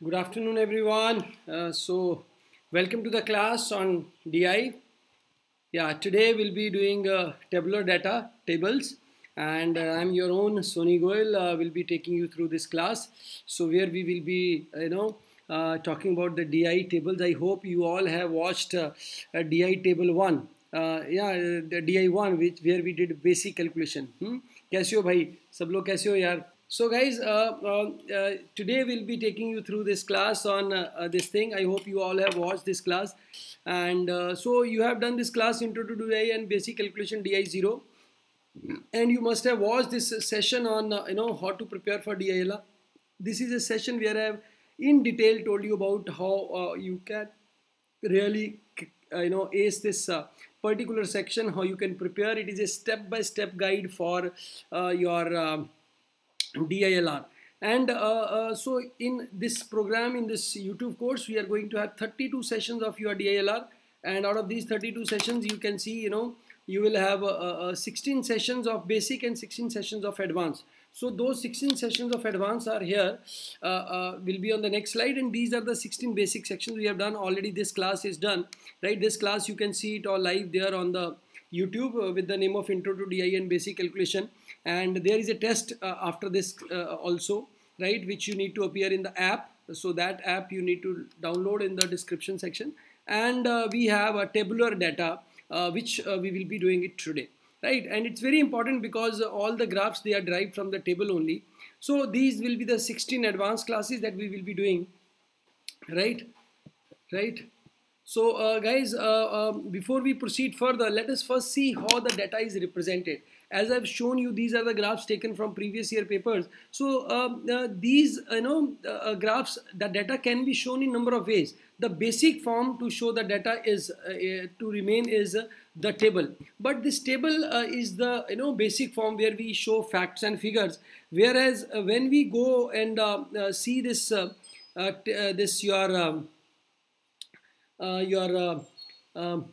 Good afternoon, everyone. Uh, so, welcome to the class on DI. Yeah, today we'll be doing uh, tabular data tables, and uh, I'm your own Sony Goel. Uh, will be taking you through this class. So, where we will be, you know, uh, talking about the DI tables. I hope you all have watched uh, DI table one. Uh, yeah, the DI one, which where we did basic calculation. Hmm? कैसे हो भाई सब लोग कैसे हो यार so guys, uh, uh, uh, today we'll be taking you through this class on uh, uh, this thing. I hope you all have watched this class. And uh, so you have done this class Intro to DI and Basic Calculation DI0. And you must have watched this session on, you know, how to prepare for DILR. This is a session where I have in detail told you about how you can really, you know, ace this particular section, how you can prepare. It is a step-by-step -step guide for your DILR. And uh, uh, so in this program, in this YouTube course, we are going to have 32 sessions of your DILR. And out of these 32 sessions, you can see, you know, you will have uh, uh 16 sessions of basic and 16 sessions of advanced. So those 16 sessions of advanced are here, uh, uh, will be on the next slide. And these are the 16 basic sections we have done already. This class is done, right? This class, you can see it all live there on the YouTube with the name of Intro to DI and Basic Calculation. And there is a test uh, after this uh, also right which you need to appear in the app. So that app you need to download in the description section. And uh, we have a tabular data which we will be doing it today right? And it's very important because all the graphs they are derived from the table only. So these will be the 16 advanced classes that we will be doing right? Right so uh, guys uh, um, before we proceed further let us first see how the data is represented as I've shown you, these are the graphs taken from previous year papers. So um, uh, these, you know, uh, uh, graphs, the data can be shown in number of ways. The basic form to show the data is uh, to remain is the table. But this table is the, you know, basic form where we show facts and figures. Whereas when we go and see this, this your, um, your um,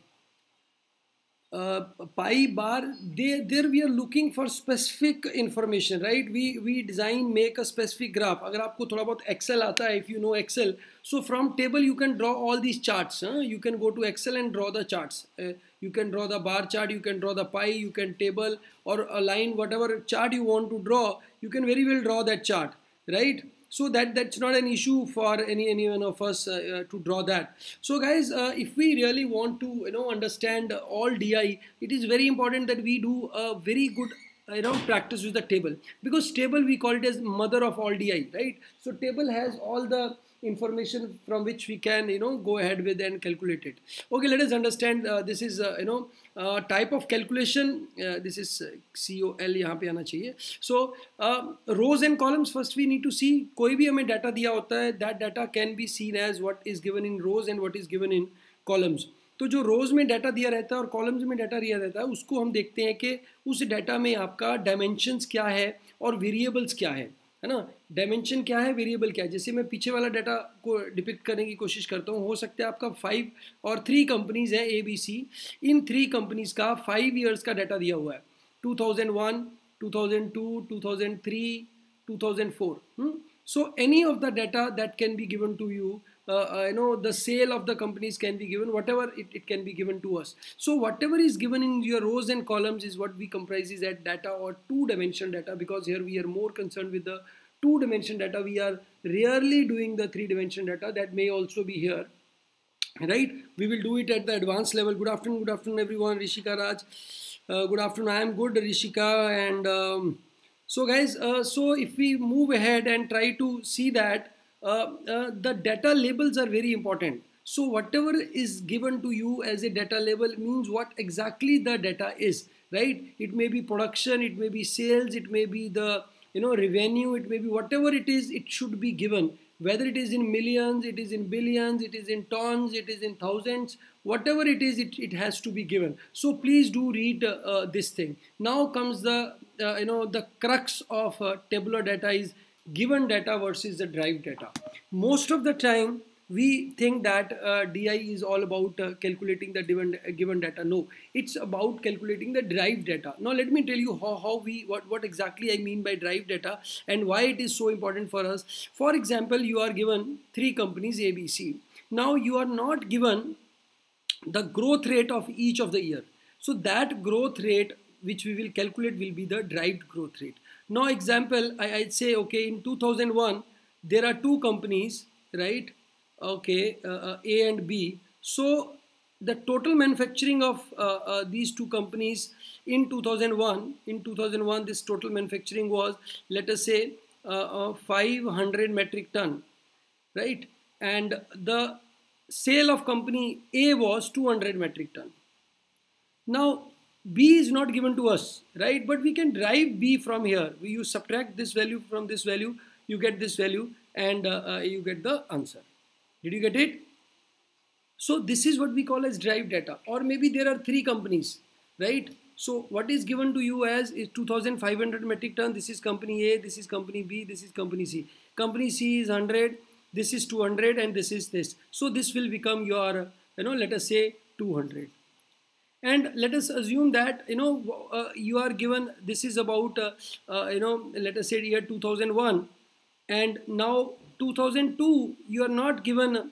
uh, pi bar they there we are looking for specific information right? We we design make a specific graph. aapko thoda bahut excel hai if you know excel so from table you can draw all these charts huh? you can go to excel and draw the charts. Uh, you can draw the bar chart you can draw the pi you can table or a line whatever chart you want to draw you can very well draw that chart right so that that's not an issue for any any one of us uh, uh, to draw that. So guys uh, if we really want to you know understand all di it is very important that we do a very good uh, you know practice with the table. Because table we call it as mother of all di right? So table has all the information from which we can you know go ahead with and calculate it okay let us understand uh, this is uh, you know uh, type of calculation uh, this is uh, COL यहाँ पे आना चाहिए so uh, rows and columns first we need to see कोई भी हमें data दिया होता है that data can be seen as what is given in rows and what is given in columns तो जो रोज में डाटा दिया रहता है और कॉलम्स में डाटा दिया रहता है उसको हम देखते हैं कि उस डाटा में आपका डायमेंशंस क्या है और वेरिएबल्स क्या है है ना? डायमेंशन क्या है? वेरिएबल क्या है? जैसे मैं पीछे वाला डाटा को डिपिक्ट करने की कोशिश करता हूँ हो सकता है आपका फाइव और थ्री कंपनीज़ हैं A B C in three companies का फाइव ईयर्स का डाटा दिया हुआ है। 2001, 2002, 2003, 2004. So any of the data that can be given to you uh, uh, you know the sale of the companies can be given whatever it, it can be given to us. So whatever is given in your rows and columns is what we comprise is that data or two dimensional data because here we are more concerned with the two dimension data. We are rarely doing the three dimension data. That may also be here right? We will do it at the advanced level. Good afternoon good afternoon everyone. Rishika raj. Uh, good afternoon. I am good rishika. And um, so guys uh, so if we move ahead and try to see that the data labels are very important. So whatever is given to you as a data label means what exactly the data is, right? It may be production, it may be sales, it may be the you know revenue, it may be whatever it is, it should be given. Whether it is in millions, it is in billions, it is in tons, it is in thousands, whatever it is, it, it has to be given. So please do read uh, uh, this thing. Now comes the uh, you know the crux of uh, tabular data is given data versus the derived data. Most of the time, we think that uh, DI is all about uh, calculating the given, uh, given data. No, it's about calculating the derived data. Now let me tell you how, how we, what, what exactly I mean by derived data and why it is so important for us. For example, you are given three companies ABC. Now you are not given the growth rate of each of the year. So that growth rate which we will calculate will be the derived growth rate. Now example, I, I'd say, okay, in 2001, there are two companies, right? okay uh, uh, A and B so the total manufacturing of uh, these two companies in 2001 in 2001 this total manufacturing was let us say 500 metric ton right and the sale of company A was 200 metric ton now B is not given to us right but we can derive B from here we you subtract this value from this value you get this value and uh, uh, you get the answer did you get it? So this is what we call as derived data or maybe there are three companies, right? So what is given to you as is 2500 metric ton. This is company A, this is company B, this is company C. Company C is 100, this is 200 and this is this. So this will become your, you know, let us say 200. And let us assume that, you know, uh, you are given, this is about, uh, uh, you know, let us say year 2001 and now 2002 you are not given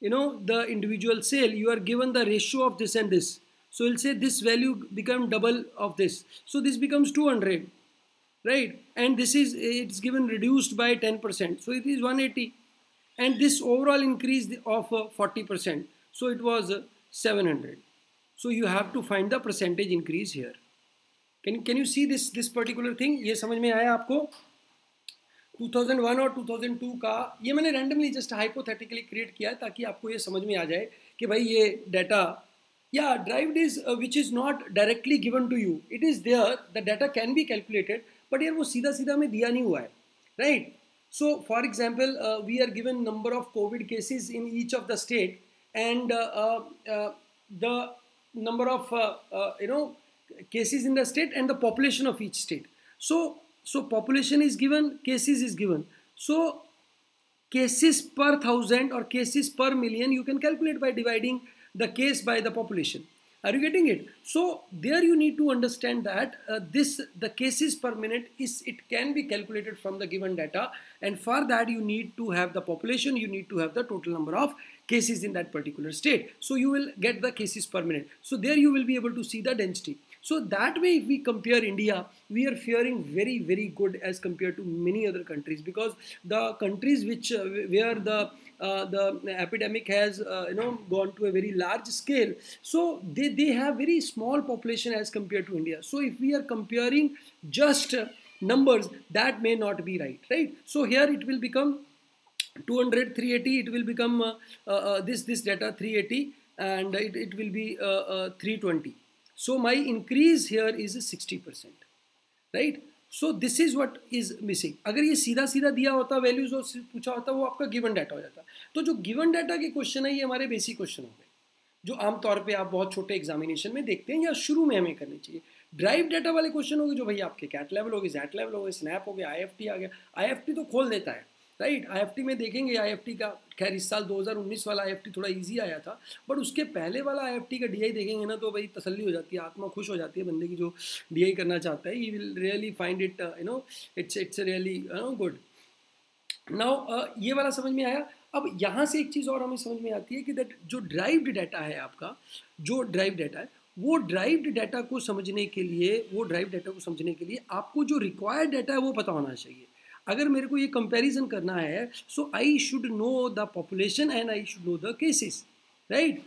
you know the individual sale. You are given the ratio of this and this. So we'll say this value become double of this. So this becomes 200 right? And this is it's given reduced by 10% so it is 180 and this overall increase of 40% uh, so it was uh, 700 so you have to find the percentage increase here. Can, can you see this this particular thing? ये समझ में आया आपको? 2001 और 2002 का ये मैंने randomly just hypothetically create किया है ताकि आपको ये समझ में आ जाए कि भाई ये डाटा या derived is which is not directly given to you it is there the data can be calculated but यार वो सीधा सीधा में दिया नहीं हुआ है right so for example we are given number of covid cases in each of the state and the number of uh, uh, you know cases in the state and the population of each state so so population is given, cases is given. So cases per thousand or cases per million you can calculate by dividing the case by the population. Are you getting it? So there you need to understand that uh, this the cases per minute is it can be calculated from the given data and for that you need to have the population you need to have the total number of cases in that particular state. So you will get the cases per minute. So there you will be able to see the density. So that way, if we compare India, we are faring very, very good as compared to many other countries because the countries which uh, where the uh, the epidemic has uh, you know gone to a very large scale so they, they have very small population as compared to india so if we are comparing just numbers that may not be right right so here it will become 200 380 it will become uh, uh, uh, this this data 380 and it, it will be 320 so my increase here is 60%, right? So this is what is missing. अगर ये सीधा सीधा दिया होता values और पूछा होता वो आपका गिवन डाटा हो जाता। तो जो गिवन डाटा के क्वेश्चन है ये हमारे बेसिक क्वेश्चन हो गए जो आमतौर पे आप बहुत छोटे एग्जामिनेशन में देखते हैं या शुरू में हमें करनी चाहिए। ड्राइव डाटा वाले क्वेश्चन हो जो भाई आपके कैट लेवल हो गए जैट लेवल हो गए स्नैप हो गया आई आ गया। आई तो खोल देता है। राइट आईएफटी में देखेंगे आईएफटी का। खैर, इस साल 2019 वाला आईएफटी थोड़ा इजी आया था बट उसके पहले वाला आईएफटी का डीआई देखेंगे ना तो भाई तसल्ली हो जाती है, आत्मा खुश हो जाती है बंदे की जो डीआई करना चाहता है। He will really find it you know it's it's really no good now ये वाला समझ में आया? अब यहाँ से एक चीज़ और हमें समझ में आती है कि दैट जो ड्राइव्ड डाटा है आपका, जो ड्राइव डाटा है, वो ड्राइव्ड डाटा को समझने के लिए, वो ड्राइव डाटा को समझने के लिए आपको जो रिक्वायर्ड डाटा है वो पता होना चाहिए। अगर मेरे को ये कंपैरिजन करना है so I should know the population and I should know the cases right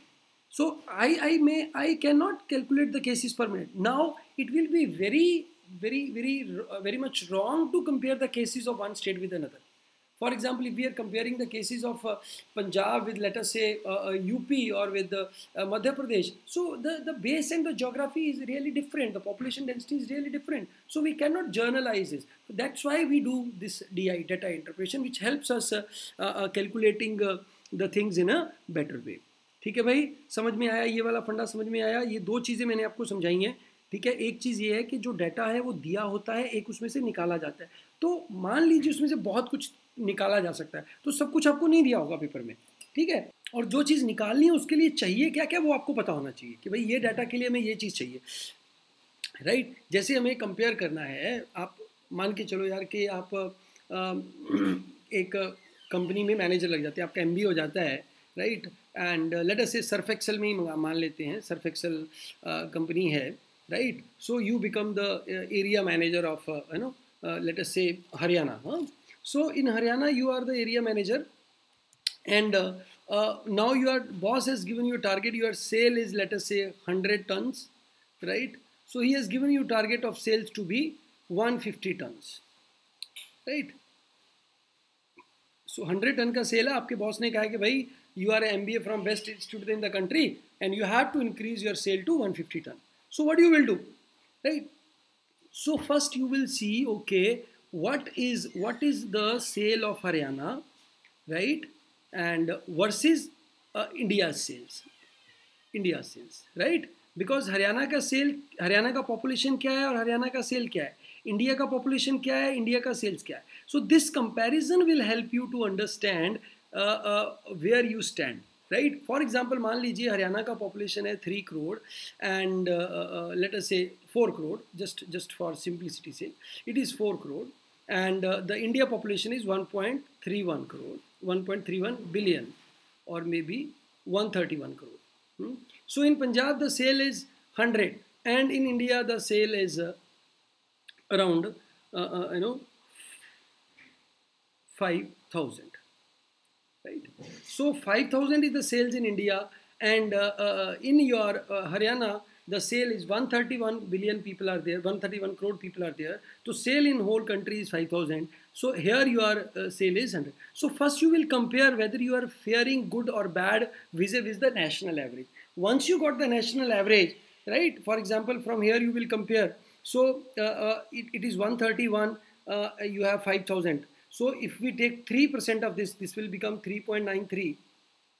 so I I may I can not calculate the cases per minute now it will be very very very very much wrong to compare the cases of one state with another For example, if we are comparing the cases of uh, Punjab with, let us say, uh, UP uh, or with uh, Madhya Pradesh, so the, the base and the geography is really different. The population density is really different. So we cannot journalize this. That's why we do this DI, data interpretation, which helps us uh, uh, calculating the things in a better way. ठीक है भाई समझ में आया ये वाला फंडा समझ में आया ये दो चीज़ें मैंने आपको समझाई हैं ठीक है एक चीज़ ये है कि जो डाटा है वो दिया होता है एक उसमें से निकाला जाता है तो मान लीजिए उसमें से बहुत कुछ निकाला जा सकता है। तो सब कुछ आपको नहीं दिया होगा पेपर में, ठीक है? और जो चीज़ निकालनी है उसके लिए चाहिए क्या क्या वो आपको पता होना चाहिए कि भाई ये डाटा के लिए हमें ये चीज़ चाहिए। Right right? जैसे हमें कंपेयर करना है, आप मान के चलो यार कि आप एक कंपनी में मैनेजर लग जाते हैं, आपका एमबी हो जाता है राइट एंड लेट अस से सर्फ एक्सल में ही मान लेते हैं सर्फ एक्सल कंपनी है right so you become the area manager of you know let us say Haryana हाँ? so in Haryana you are the area manager and now your boss has given you a target your sale is let us say 100 tons right so he has given you target of sales to be 150 tons right so hundred ton का cell है आपके boss ने कहा कि भाई you are M B A from best institute in the country and you have to increase your sale to one fifty ton so what you will do right so first you will see okay what is what is the sale of haryana right? And versus uh, india's sales india's sales right? Because Haryana का sale Haryana का population क्या है और हरियाणा का cell क्या है India का population क्या है इंडिया का सेल्स क्या है so this comparison will help you to understand where you stand right for example मान लीजिए हरियाणा का पॉपुलेशन है three crore and let us say four crore just just for simplicity say it is four crore and uh, the India population is 1.31 crore, 1.31 billion or maybe 131 crore. Hmm? So in Punjab the sale is 100 and in India the sale is uh, around uh, uh, you know 5000 right so 5000 is the sales in India and uh, uh, in your Haryana the sale is 131 billion people are there 131 crore people are there so sale in whole country is 5000 so here your uh, sale is 100 so first you will compare whether you are faring good or bad vis-a-vis the national average once you got the national average right for example from here you will compare so uh, uh, it, it is 131, uh, you have 5000. So if we take 3% of this, this will become 3.93.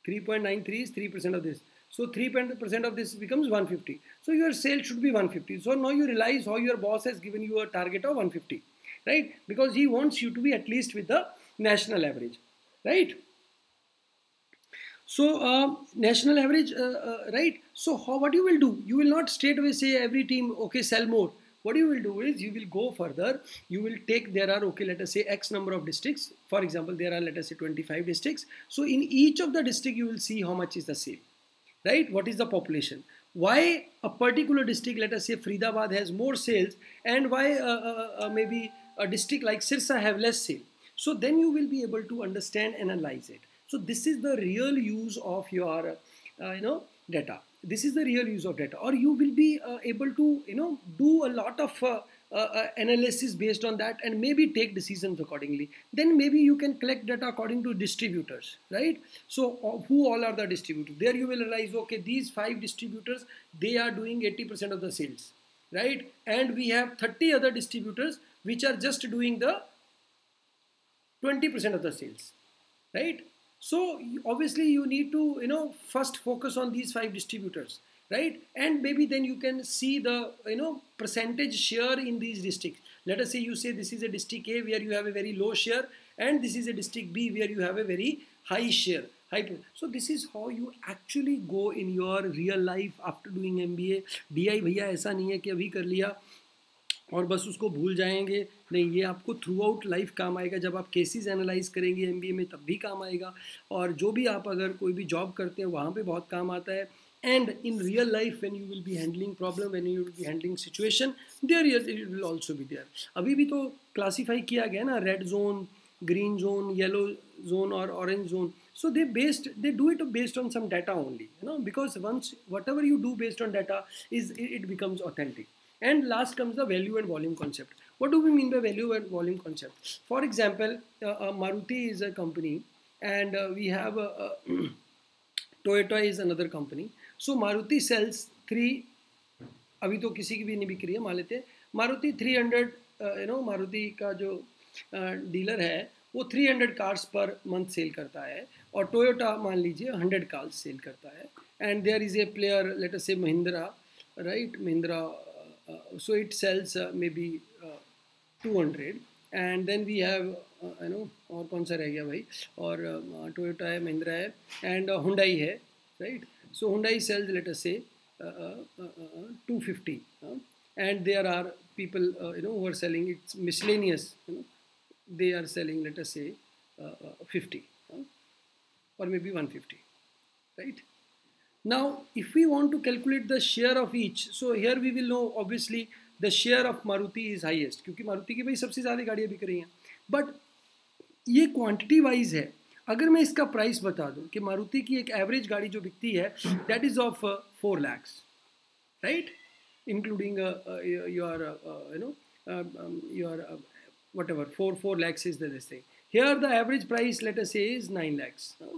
3.93 is 3% of this. So 3% of this becomes 150. So your sale should be 150. So now you realize how your boss has given you a target of 150, right? Because he wants you to be at least with the national average, right? So uh, national average, uh, uh, right? So how, what you will do? You will not straight away say every team, okay, sell more what you will do is you will go further you will take there are okay let us say x number of districts for example there are let us say 25 districts so in each of the district you will see how much is the sale right? What is the population? Why a particular district let us say Faridabad has more sales and why uh, uh, uh, maybe a district like Sirsa have less sale? So then you will be able to understand analyze it. So this is the real use of your uh, you know data. This is the real use of data. Or you will be uh, able to you know do a lot of uh, uh, analysis based on that and maybe take decisions accordingly. Then maybe you can collect data according to distributors right? So uh, who all are the distributors? There you will realize okay these five distributors they are doing 80% of the sales right? And we have 30 other distributors which are just doing the 20% of the sales right? So obviously you need to, you know, first focus on these five distributors, right? And maybe then you can see the, you know, percentage share in these districts. Let us say you say this is a district A where you have a very low share and this is a district B where you have a very high share. High, so this is how you actually go in your real life after doing MBA. DI भैया ऐसा नहीं है कि अभी कर लिया और बस उसको भूल जाएँगे नहीं ये आपको थ्रू आउट लाइफ काम आएगा जब आप केसेस एनालाइज करेंगे एम में तब भी काम आएगा और जो भी आप अगर कोई भी जॉब करते हैं वहाँ पे बहुत काम आता है And in real life when you will be handling problem when you will be handling situation there it will also be there अभी भी तो क्लासीफाई किया गया ना red zone green zone yellow zone और orange zone so they based they do it based on some data only you know because once whatever you do based on data is it becomes authentic And last comes the value and volume concept. What do we mean by value and volume concept? For example, uh, uh, Maruti is a company and uh, we have a, a Toyota is another company. So Maruti sales three अभी तो किसी की भी नहीं बिक रही है मान लेते हैं। मारुति 300 यू नो मारुति का जो डीलर है वो 300 कार्स पर मंथ सेल करता है और टोयोटा मान लीजिए 100 कार्स सेल करता है। And there is a player let say Mahindra right Mahindra so it sales may be two hundred and then we have you know और कौन सा रह गया भाई? और टोयोटा uh, है महिंद्रा है एंड हुंडई है right so Hyundai sales let us say 250 uh, and there are people uh, you know who are selling it's miscellaneous you know they are selling let us say uh, 50 or maybe 150 right now if we want to calculate the share of each so here we will know obviously the share of Maruti is highest क्योंकि मारुति की भाई सबसे ज़्यादा गाड़ियाँ बिक रही हैं but ये क्वांटिटी वाइज है अगर मैं इसका प्राइस बता दूं कि मारुति की एक एवरेज गाड़ी जो बिकती है that is of four lakhs right including your you know your whatever 4 4 lakhs is the this thing here the average price let us say is 9 lakhs uh,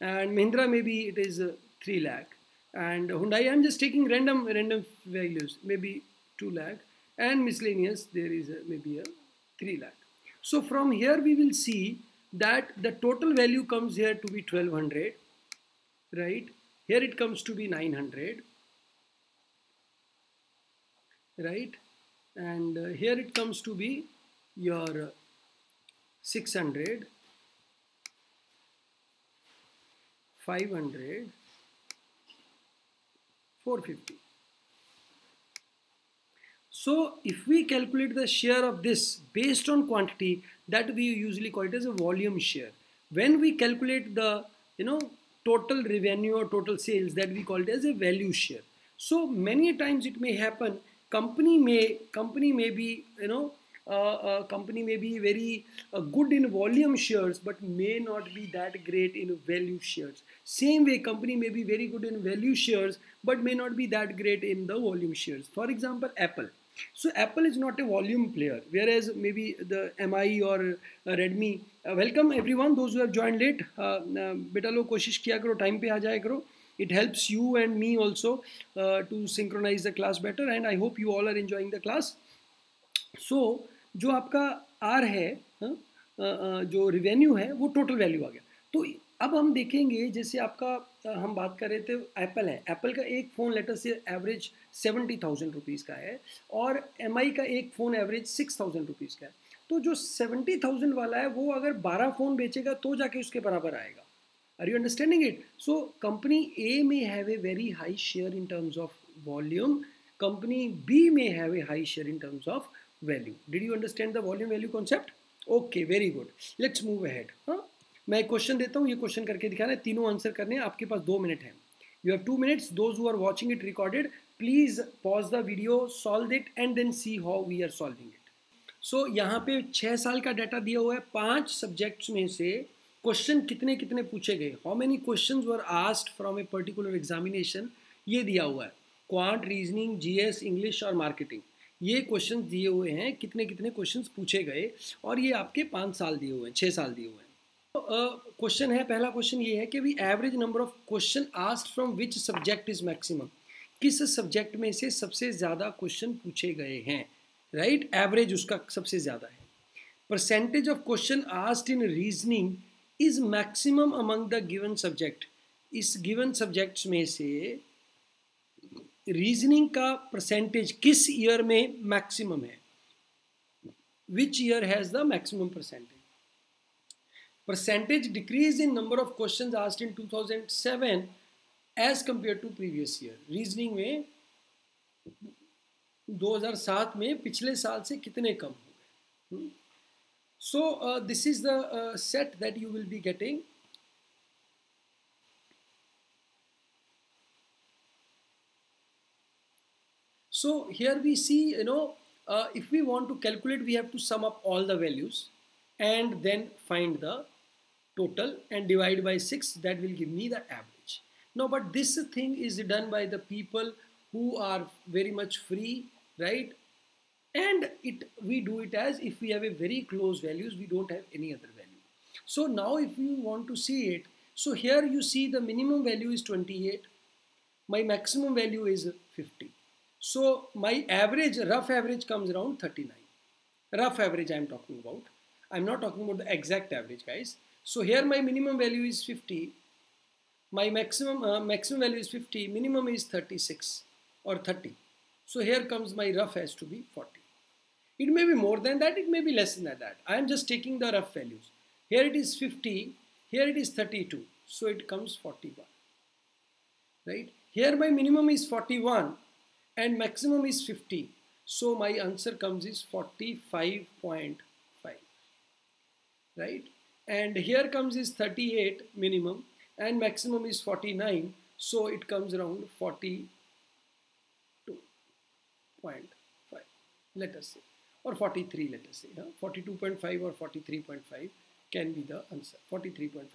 and Mahindra maybe it is uh, 3 lakh and Hyundai I'm just taking random random values maybe 2 lakh and miscellaneous there is a, maybe a 3 lakh so from here we will see that the total value comes here to be 1200 right? Here it comes to be 900 right? And uh, here it comes to be your 600 500 450 so if we calculate the share of this based on quantity that we usually call it as a volume share. When we calculate the you know total revenue or total sales that we call it as a value share. So many times it may happen company may company may be you know uh, uh, company may be very uh, good in volume shares but may not be that great in value shares same way company may be very good in value shares but may not be that great in the volume shares for example apple so Apple is not a volume player, whereas maybe the MI or uh, Redmi. Uh, welcome everyone, those who have joined late. Uh, बेटा लोग कोशिश किया करो time पे आ जाया करो it helps you and me also uh, to synchronize the class better and I hope you all are enjoying the class. So जो आपका R है uh, uh, जो revenue है वो total value आ गया तो अब हम देखेंगे, जैसे आपका हम बात कर रहे थे एप्पल है। एप्पल का एक phone let's say average seventy thousand rupees का है और एमआई का एक phone average six thousand rupees का है। तो जो सेवेंटी थाउज़ेंड वाला है, वो अगर बारह फ़ोन बेचेगा तो जाके उसके बराबर आएगा। Are you understanding it so company A may have a very high share in terms of volume company B may have a high share in terms of value did you understand the volume value concept okay very good let's move ahead हाँ मैं question देता हूँ, ये question करके दिखाना है, तीनों answer करने हैं, आपके पास दो मिनट है। You have two minutes those who are watching it recorded please pause the video solve it and then see how we are solving it so यहाँ पे छः साल का डाटा दिया हुआ है, पाँच सब्जेक्ट्स में से क्वेश्चन कितने कितने पूछे गए? How many question were asked from a particular examination ये दिया हुआ है। क्वांट रीजनिंग जीएस इंग्लिश और मार्केटिंग ये क्वेश्चन दिए हुए हैं, कितने कितने क्वेश्चन पूछे गए, और ये आपके पाँच साल दिए हुए हैं छः साल दिए हुए हैं। क्वेश्चन है, पहला क्वेश्चन ये है कि we average number of question asked from which subject is maximum किस सब्जेक्ट में से सबसे ज़्यादा क्वेश्चन पूछे गए हैं? Right right? एवरेज उसका सबसे ज़्यादा है। Percentage of question asked in reasoning is maximum among the given subject इस गिवन सब्जेक्ट्स में से रीजनिंग का परसेंटेज किस ईयर में मैक्सिमम है? Which year has the maximum percentage percentage decrease in number of questions asked in 2007 as compared to previous year reasoning में 2007 में पिछले साल से कितने कम हो गए so uh, this is the uh, set that you will be getting so here we see you know uh, if we want to calculate we have to sum up all the values and then find the total and divide by 6 that will give me the average. Now but this thing is done by the people who are very much free right? And it we do it as if we have a very close values we don't have any other value. So now if you want to see it so here you see the minimum value is 28 my maximum value is 50 so my average rough average comes around 39 rough average I'm talking about. I'm not talking about the exact average guys so here my minimum value is 50. My maximum uh, maximum value is 50. Minimum is 36 or 30. So here comes my rough has to be 40. it may be more than that it may be less than that I am just taking the rough values here it is 50 here it is 32 so it comes 41 right here my minimum is 41 and maximum is 50 so my answer comes is 45.5 right and here comes is 38 minimum and maximum is 49 so it comes around 42.5 let us say or 43 let us say huh? 42.5 or 43.5 can be the answer. 43.5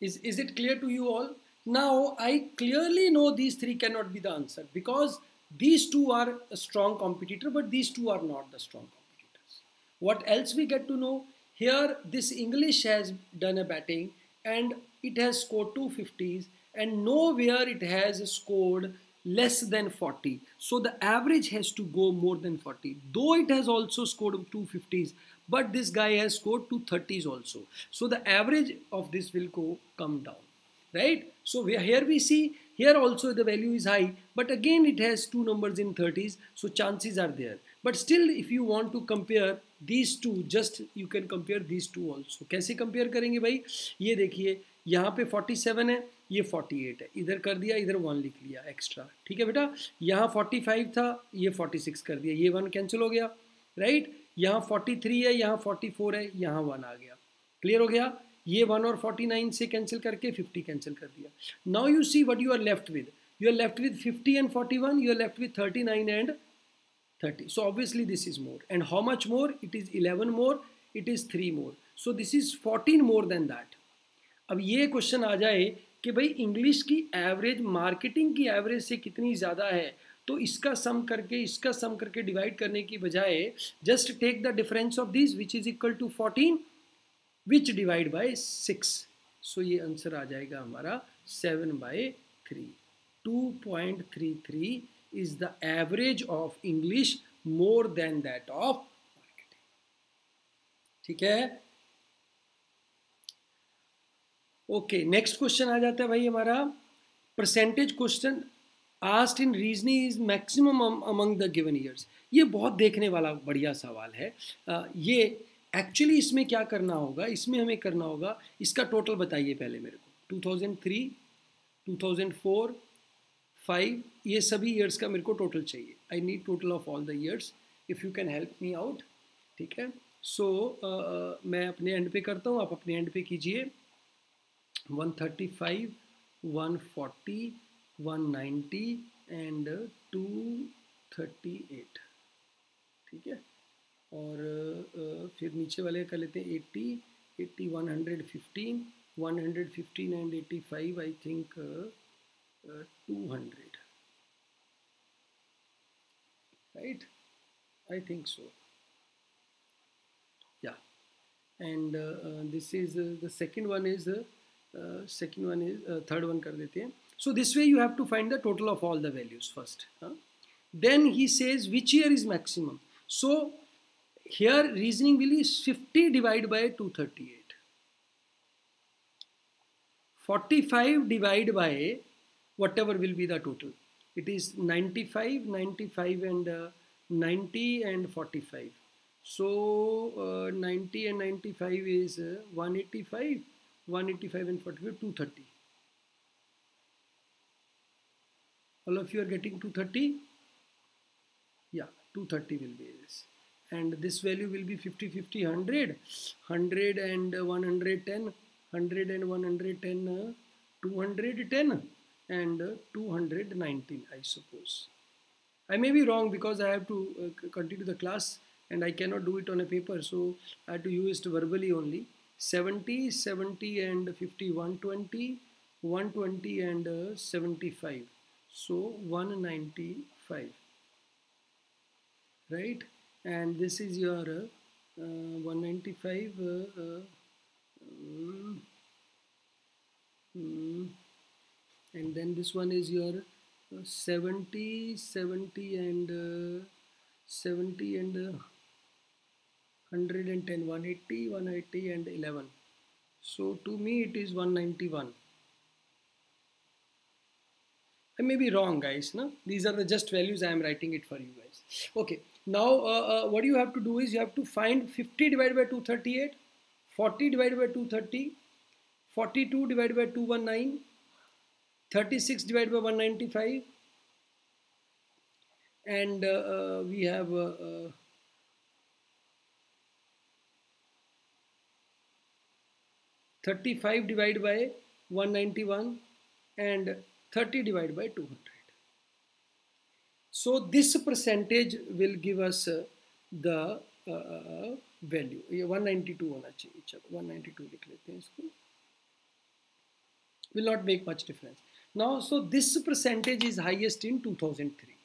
is is it clear to you all? Now I clearly know these three cannot be the answer because these two are a strong competitor but these two are not the strong competitors. What else we get to know here this English has done a batting and it has scored 250s and nowhere it has scored less than 40. So the average has to go more than 40. Though it has also scored 250s, but this guy has scored 230s also. So the average of this will go come down, right? So we, here we see, here also the value is high, but again it has two numbers in 30s, so chances are there. But still, if you want to compare these two, just you can compare these two also. कैसे compare करेंगे भाई? ये देखिए, यहाँ पे 47 है, ये 48 है। इधर कर दिया, इधर वन लिख लिया एक्स्ट्रा ठीक है बेटा? यहाँ 45 था, ये 46 कर दिया। ये वन कैंसिल हो गया राइट यहाँ 43 है, यहाँ 44 है, यहाँ वन आ गया। क्लियर हो गया? ये वन और 49 से कैंसिल करके 50 कैंसिल कर दिया। Now you see what you are left with you are left with 50 and 41 you are left with 39 and 30 so, obviously, this is more. And how much more? It is 11 more, it is 3 more. So, this is 14 more than that. अब ये question आ जाए कि भाई English की average marketing की average से कितनी ज़्यादा है? तो इसका सम करके, इसका सम करके डिवाइड करने की बजाय just take the difference of this which is equal to 14 which divide by 6 so ये आंसर आ जाएगा हमारा 7 by 3 2.33 is the average of English more than that of marketing. ठीक है? ओके नेक्स्ट क्वेश्चन आ जाता है भाई हमारा। Percentage question asked in reasoning is maximum among the given years ये बहुत देखने वाला बढ़िया सवाल है। आ, ये एक्चुअली इसमें क्या करना होगा? इसमें हमें करना होगा इसका टोटल बताइए पहले मेरे को। 2003, 2004, फाइव ये सभी ईयर्स का मेरे को टोटल चाहिए। I need total of all the years if you can help me out ठीक है? सो so, uh, मैं अपने एंड पे करता हूँ आप अपने एंड पे कीजिए। 135, 140, 190 एंड 238 ठीक है? और uh, फिर नीचे वाले कर लेते हैं 80, 80, 115, 115 and 85 I think 200 right? I think so. Yeah. And uh, uh, this is uh, the second one is second one is third one kar dete hain. So this way you have to find the total of all the values first huh? then he says which year is maximum. So here reasoning will is 50 divided by 238 45 divided by whatever will be the total. It is 95, 95 and uh, 90 and 45. So uh, 90 and 95 is uh, 185, 185 and 45, 230. All of you are getting 230? Yeah, 230 will be this. And this value will be 50, 50, 100, 100 and 110, 100 and 110, uh, 210 and 219 I suppose. I may be wrong because I have to uh, continue the class and I cannot do it on a paper so I have to use it verbally only. 70, 70 and 50, 120, 120 and uh, 75. So 195. Right? And this is your uh, 195. Um, um, and then this one is your uh, 70 70 and uh, 70 and uh, 110 180 180 and 11 so to me it is 191 I may be wrong guys no these are the just values I am writing it for you guys. Okay. Now uh, uh, what you have to do is you have to find 50 divided by 238 40 divided by 230 42 divided by 219 36 divided by 195 and uh, uh, we have uh, uh, Thirty-five divided by one ninety-one, and thirty divided by two hundred. So this percentage will give us uh, the uh, value. ये 192 होना चाहिए चलो 192 लिख लेते हैं इसको. Will not make much difference. Now so this percentage is highest in 2003.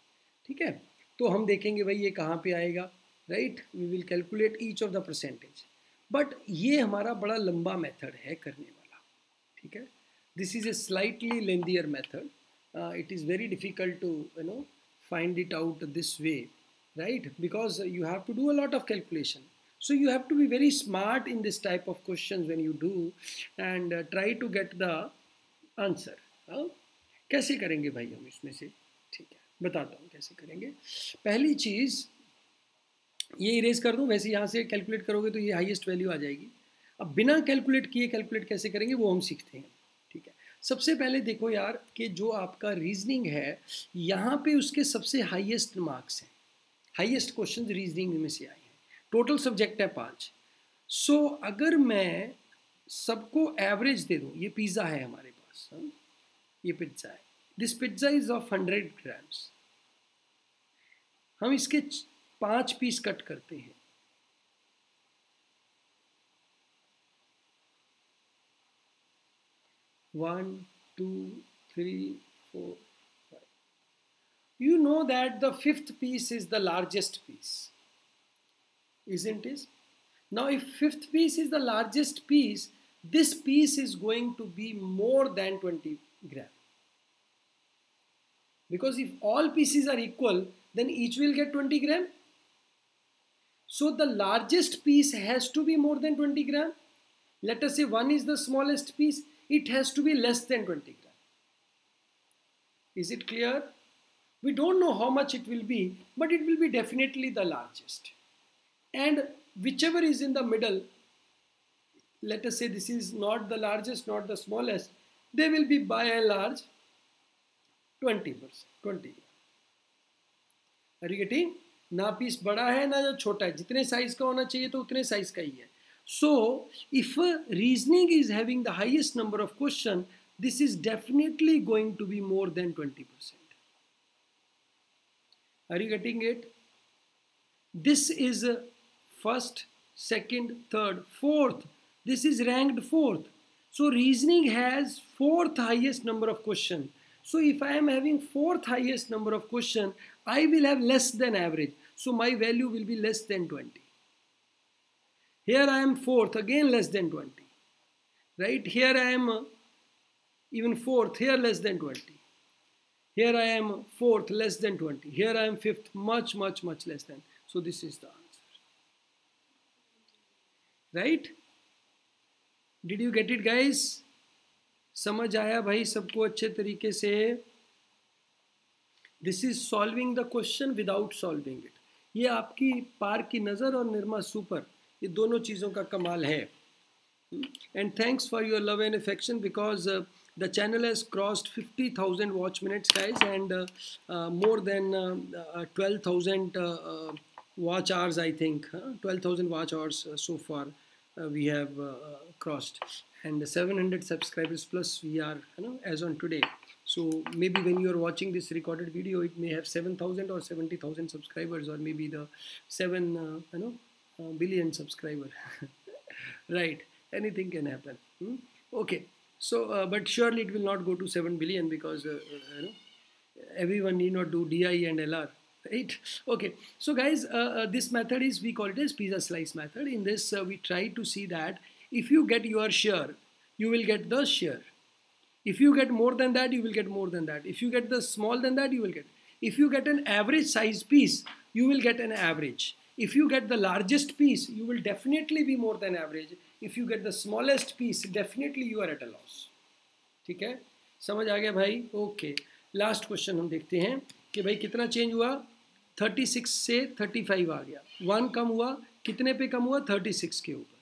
ठीक है तो हम देखेंगे भाई ये कहाँ पे आएगा right we will calculate each of the percentage but ये हमारा बड़ा लंबा मेथड है करने वाला ठीक है this is a slightly lengthier method it is very difficult to you know find it out this way, right? Because you have to do a lot of calculation. So you have to be very smart in this type of questions when you do and uh, try to get the answer. हाँ कैसे करेंगे भाई हम इसमें से? ठीक है बताता हूँ कैसे करेंगे। पहली चीज़ ये इरेज कर दूँ वैसे यहाँ से कैलकुलेट करोगे तो ये हाईएस्ट वैल्यू आ जाएगी। अब बिना कैलकुलेट किए कैलकुलेट कैसे करेंगे वो हम सीखते हैं। ठीक है सबसे पहले देखो यार कि जो आपका रीजनिंग है यहाँ पे उसके सबसे हाईएस्ट मार्क्स हैं। हाईएस्ट क्वेश्चन रीजनिंग में से आए हैं। टोटल सब्जेक्ट है पाँच। सो so, अगर मैं सबको एवरेज दे दूँ ये पिज़्ज़ा है हमारे पास हा? ये पिज्जा है। This pizza is of hundred grams हम इसके पाँच पीस कट करते हैं। One two three four five you know that the fifth piece is the largest piece is int is now if fifth piece is the largest piece this piece is going to be more than twenty gram. Because if all pieces are equal, then each will get 20 gram. So the largest piece has to be more than 20 gram. Let us say one is the smallest piece it has to be less than 20 gram. Is it clear? We don't know how much it will be, but it will be definitely the largest. And whichever is in the middle, let us say this is not the largest, not the smallest, they will be by and large 20 percent, 20. Are you getting? ना piece बड़ा है ना जो छोटा है जितने size का होना चाहिए तो उतने साइज़ का ही है so if reasoning is having the highest number of question, this is definitely going to be more than 20%. Are you getting it? This is first, second, third, fourth. This is ranked fourth. So reasoning has fourth highest number of question. So if I am having fourth highest number of question, I will have less than average. So my value will be less than 20. Here I am fourth, again less than 20. Right? Here I am uh, even fourth, here less than 20. Here I am fourth, less than 20. Here I am fifth, much, much, much less than. So this is the answer. Right? Did you get it guys समझ आया भाई सबको अच्छे तरीके से? This is solving the question without solving it ये आपकी पार की नज़र और निर्मा सुपर, ये दोनों चीज़ों का कमाल है। And thanks for your love and affection because the channel has crossed fifty thousand watch minutes guys and more than twelve thousand watch hours I think twelve thousand watch hours so for we have crossed. And 700 subscribers plus we are you know as on today. So maybe when you are watching this recorded video it may have 7,000 or 70,000 subscribers or maybe the 7 you know uh, billion subscriber. Right. Anything can happen. Hmm? okay. So uh, but surely it will not go to 7 billion because uh, uh you know everyone need not do di and lr right okay so guys uh, uh, this method is we call it as pizza slice method in this uh, we try to see that if you get your share you will get the share if you get more than that you will get more than that if you get the small than that you will get if you get an average size piece you will get an average if you get the largest piece, you will definitely be more than average. If you get the smallest piece, definitely you are at a loss. ठीक है समझ आ गया भाई okay last question हम देखते हैं कि भाई कितना चेंज हुआ थर्टी सिक्स से थर्टी फाइव आ गया। वन कम हुआ, कितने पे कम हुआ? थर्टी सिक्स के ऊपर।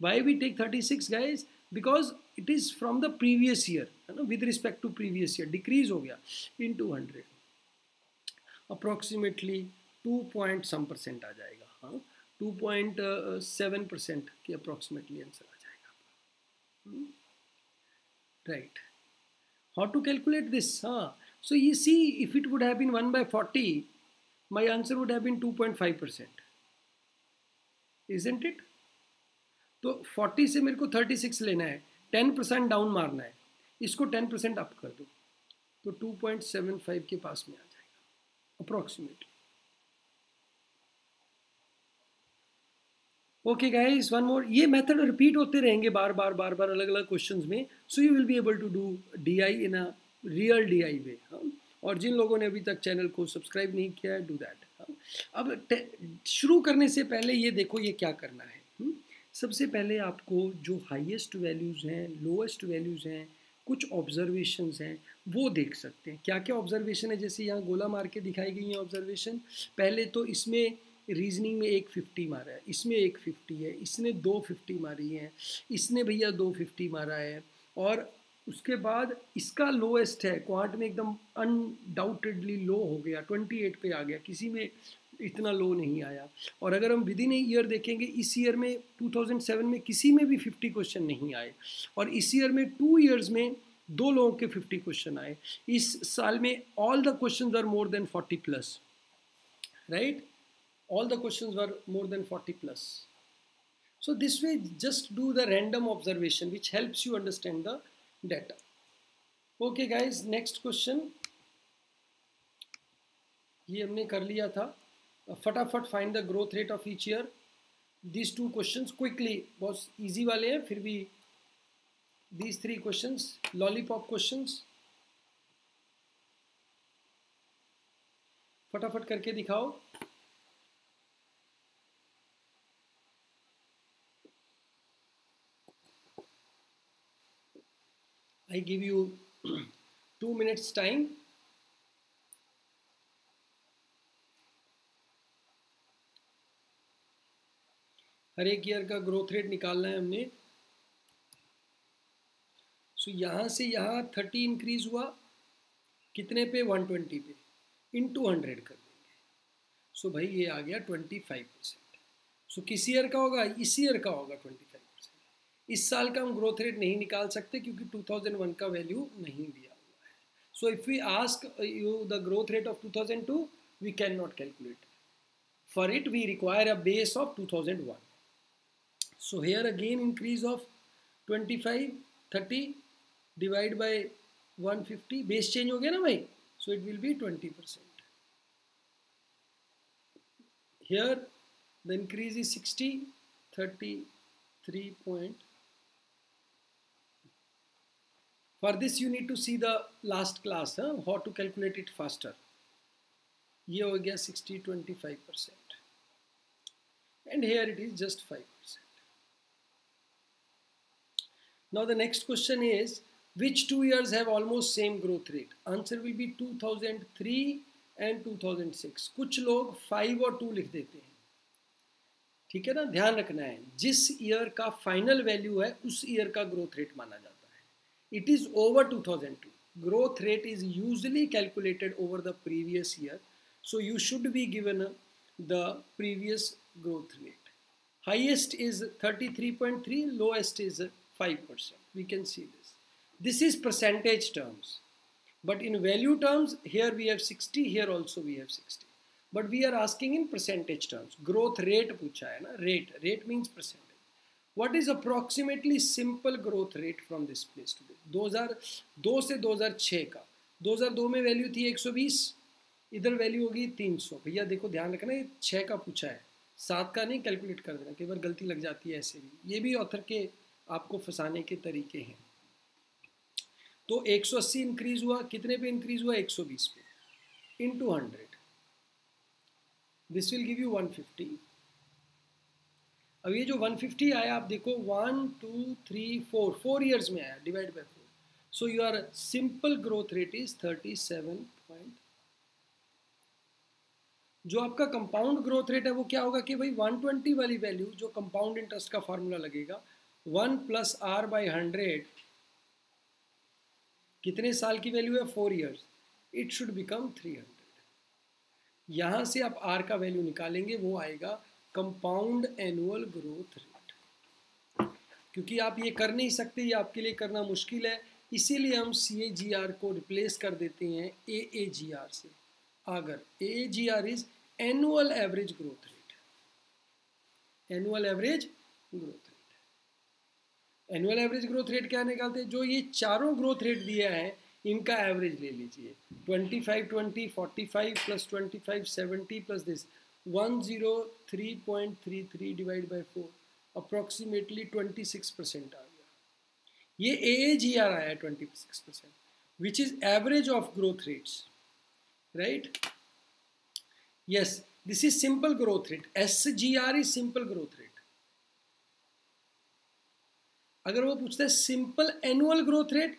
Why we take thirty six guys because it is from the previous year है ना? With respect to previous year decrease हो गया in two hundred approximately two point some percent आ जाएगा हाँ? टू पॉइंट सेवन परसेंट के approximately answer आ जाएगा right how to calculate this हाँ. So you see if it would have been 1 by 40 my answer would have been 2.5 percent. Isn't it? तो 40 से मेरे को 36 लेना है 10 परसेंट डाउन मारना है, इसको 10 परसेंट अप कर दो तो 2.75 के पास में आ जाएगा approximately okay guys one more ये मेथड रिपीट होते रहेंगे बार बार बार बार अलग अलग क्वेश्चंस में so you will be able to do D I in a real D I way और जिन लोगों ने अभी तक चैनल को सब्सक्राइब नहीं किया है डू दैट अब शुरू करने से पहले ये देखो ये क्या करना है। हुँ? सबसे पहले आपको जो हाईएस्ट वैल्यूज़ हैं लोएस्ट वैल्यूज़ हैं, कुछ ऑब्जर्वेशंस हैं, वो देख सकते हैं। क्या क्या ऑब्जर्वेशन है? जैसे यहाँ गोला मार के दिखाई गई हैं ऑब्जर्वेशन पहले तो इसमें रीजनिंग में एक फिफ्टी मारा है, इसमें एक फिफ्टी है, इसने दो फिफ्टी मारी है, इसने भैया दो फिफ्टी मारा है और उसके बाद इसका लोएस्ट है। क्वांट में एकदम अनडाउटेडली लो हो गया। 28 पे आ गया। किसी में इतना लो नहीं आया। और अगर हम विद इन ईयर देखेंगे, इस ईयर में 2007 में किसी में भी 50 क्वेश्चन नहीं आए। और इस ईयर में टू ईयर्स में दो लोगों के 50 क्वेश्चन आए। इस साल में all the question are more than 40 plus right all the question are more than 40 plus So this way, just do the random observation, which helps you understand the data. Okay guys, next question. ये हमने कर लिया था फटाफट find the growth rate of each year this two questions quickly बहुत easy वाले हैं फिर भी these three questions lollipop questions फटाफट करके दिखाओ I give you two minutes time. हर एक ईयर का ग्रोथ रेट निकालना है हमने। सो so, यहाँ से यहाँ थर्टी इंक्रीज हुआ। कितने पे? वन ट्वेंटी पे। इन टू हंड्रेड कर देंगे। सो so, भाई ये आ गया ट्वेंटी फाइव परसेंट सो किस ईयर का होगा? इस ईयर का होगा ट्वेंटी इस साल का हम ग्रोथ रेट नहीं निकाल सकते क्योंकि 2001 का वैल्यू नहीं दिया हुआ है। So if we ask you the growth rate of 2002 we can not calculate for it we require a base of 2001 so here again increase of 25 30 divide by 150 base change हो गया ना भाई so it will be 20 percent the increase is 60 33 For this you need to see the last class, huh? how to calculate it faster. ये हो गया 60 25 percent and here it is just 5 percent. Now the next question is which two years have almost same growth rate? Answer will be 2003 and 2006. कुछ लोग 5 और 2 लिख देते हैं ठीक है ना ध्यान रखना है जिस ईयर का फाइनल वैल्यू है उस ईयर का ग्रोथ रेट माना जाता है it is over 2002 growth rate is usually calculated over the previous year. So you should be given the previous growth rate. Highest is 33.3 lowest is 5% we can see this. This is percentage terms. But in value terms here we have 60 here also we have 60 but we are asking in percentage terms. Growth rate pucha hai na? Rate. Rate means percentage what is approximately simple growth rate from this place to this 2002 से 2006 का। 2002 में value थी 120 इधर value होगी 300 भैया, देखो, ध्यान रखना, ये छः का पूछा है। सात का नहीं कैलकुलेट कर देना, कई बार गलती लग जाती है ऐसे भी। ये भी ऑथर के आपको फंसाने के तरीके हैं। तो 180 इंक्रीज हुआ, कितने पे इंक्रीज हुआ? 120 पे। In two hundred this will give you 150 अब ये जो 150 आया, आप देखो one two three four four years में आया divide by four so your simple growth rate is 37 point जो आपका कंपाउंड ग्रोथ रेट है, वो क्या होगा कि भाई 120 वाली वैल्यू जो कंपाउंड इंटरेस्ट का फॉर्मूला लगेगा one plus R by hundred कितने साल की वैल्यू है? Four years it should become three hundred यहाँ से आप आर का वैल्यू निकालेंगे, वो आएगा कंपाउंड एनुअल ग्रोथ रेट क्योंकि आप ये कर नहीं सकते, ये आपके लिए करना मुश्किल है। इसीलिए हम सी ए जी आर को रिप्लेस कर देते हैं ए ए जी आर से। अगर A G R is annual average growth rate annual average growth rate annual average growth rate क्या निकालते हैं? जो ये चारों ग्रोथ रेट दिया है, इनका एवरेज ले लीजिए। 25 20 45 plus 25 70 plus this 103.33 divide by 4 approximately 26 percent आ गया। ये ए ए जी आर आया 26 percent which is average of growth rates right? Yes, this is simple growth rate. Sgr is simple growth rate. अगर वो पूछता है simple annual growth rate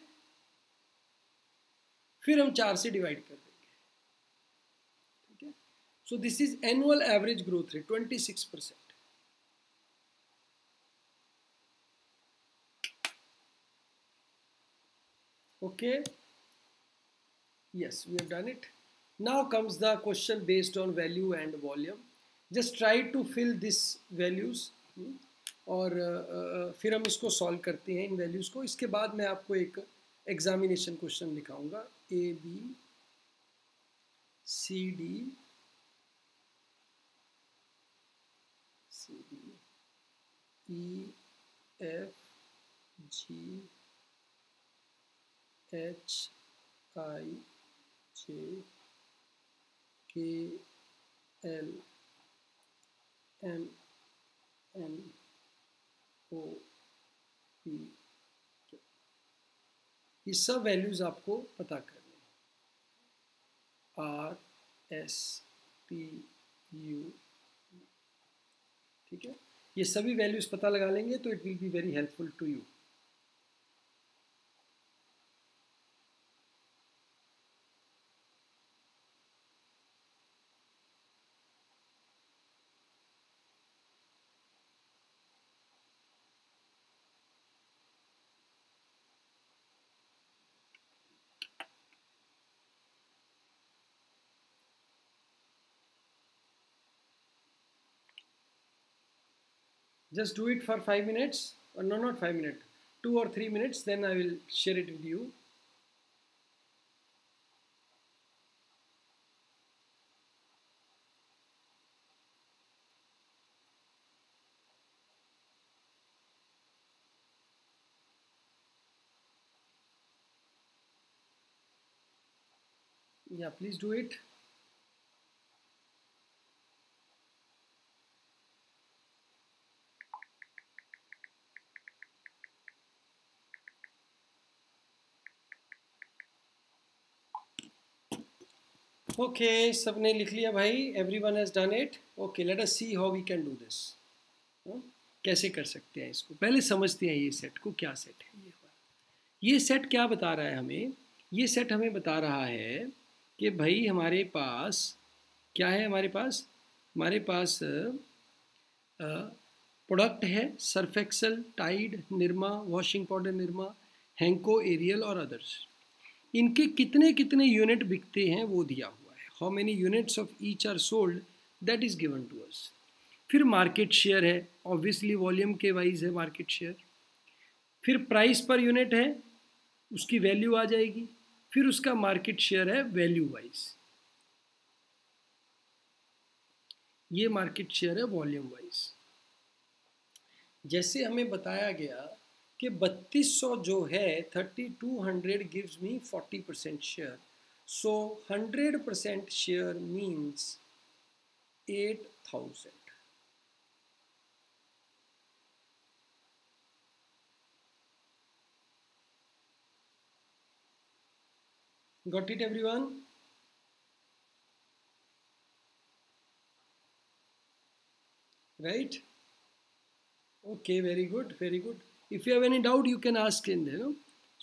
फिर हम चार से डिवाइड कर है। Is annual average growth rate twenty six percent okay yes we have done it Now comes the question based on value and volume. Just try to fill this values uh, फिर हम इसको solve करते हैं इन values को इसके बाद मैं आपको एक एग्जामिनेशन क्वेश्चन दिखाऊँगा A B C D C D E F G H I J K L M N O P ये सब वैल्यूज़ आपको पता करने आर एस टी यू ठीक है? ये सभी वैल्यूज़ पता लगा लेंगे तो it will be very helpful to you just do it for five minutes. Or no not five minutes. Two or three minutes then I will share it with you. Yeah please do it okay okay, सबने लिख लिया भाई everyone has done it okay let us see how we can do this कैसे कर सकते हैं इसको? पहले समझते हैं ये सेट को क्या सेट है। ये ये सेट क्या बता रहा है हमें? ये सेट हमें बता रहा है कि भाई हमारे पास क्या है हमारे पास? हमारे पास प्रोडक्ट है Surf Excel Tide Nirma washing powder Nirma Henko Ariel और अदर्स इनके कितने कितने यूनिट बिकते हैं वो दिया हुआ how many units of each are sold that is given to us फिर मार्केट शेयर है ऑब्वियसली वॉल्यूम के वाइज है मार्केट शेयर फिर प्राइस पर यूनिट है, उसकी वैल्यू आ जाएगी. फिर उसका मार्केट शेयर है वैल्यू वाइज ये मार्केट शेयर है वॉल्यूम वाइज जैसे हमें बताया गया कि 3200 जो है 3200 gives me 40 percent share So 100% share means 8000. Got it everyone? Right? Okay, very good, very good. If you have any doubt, you can ask in there.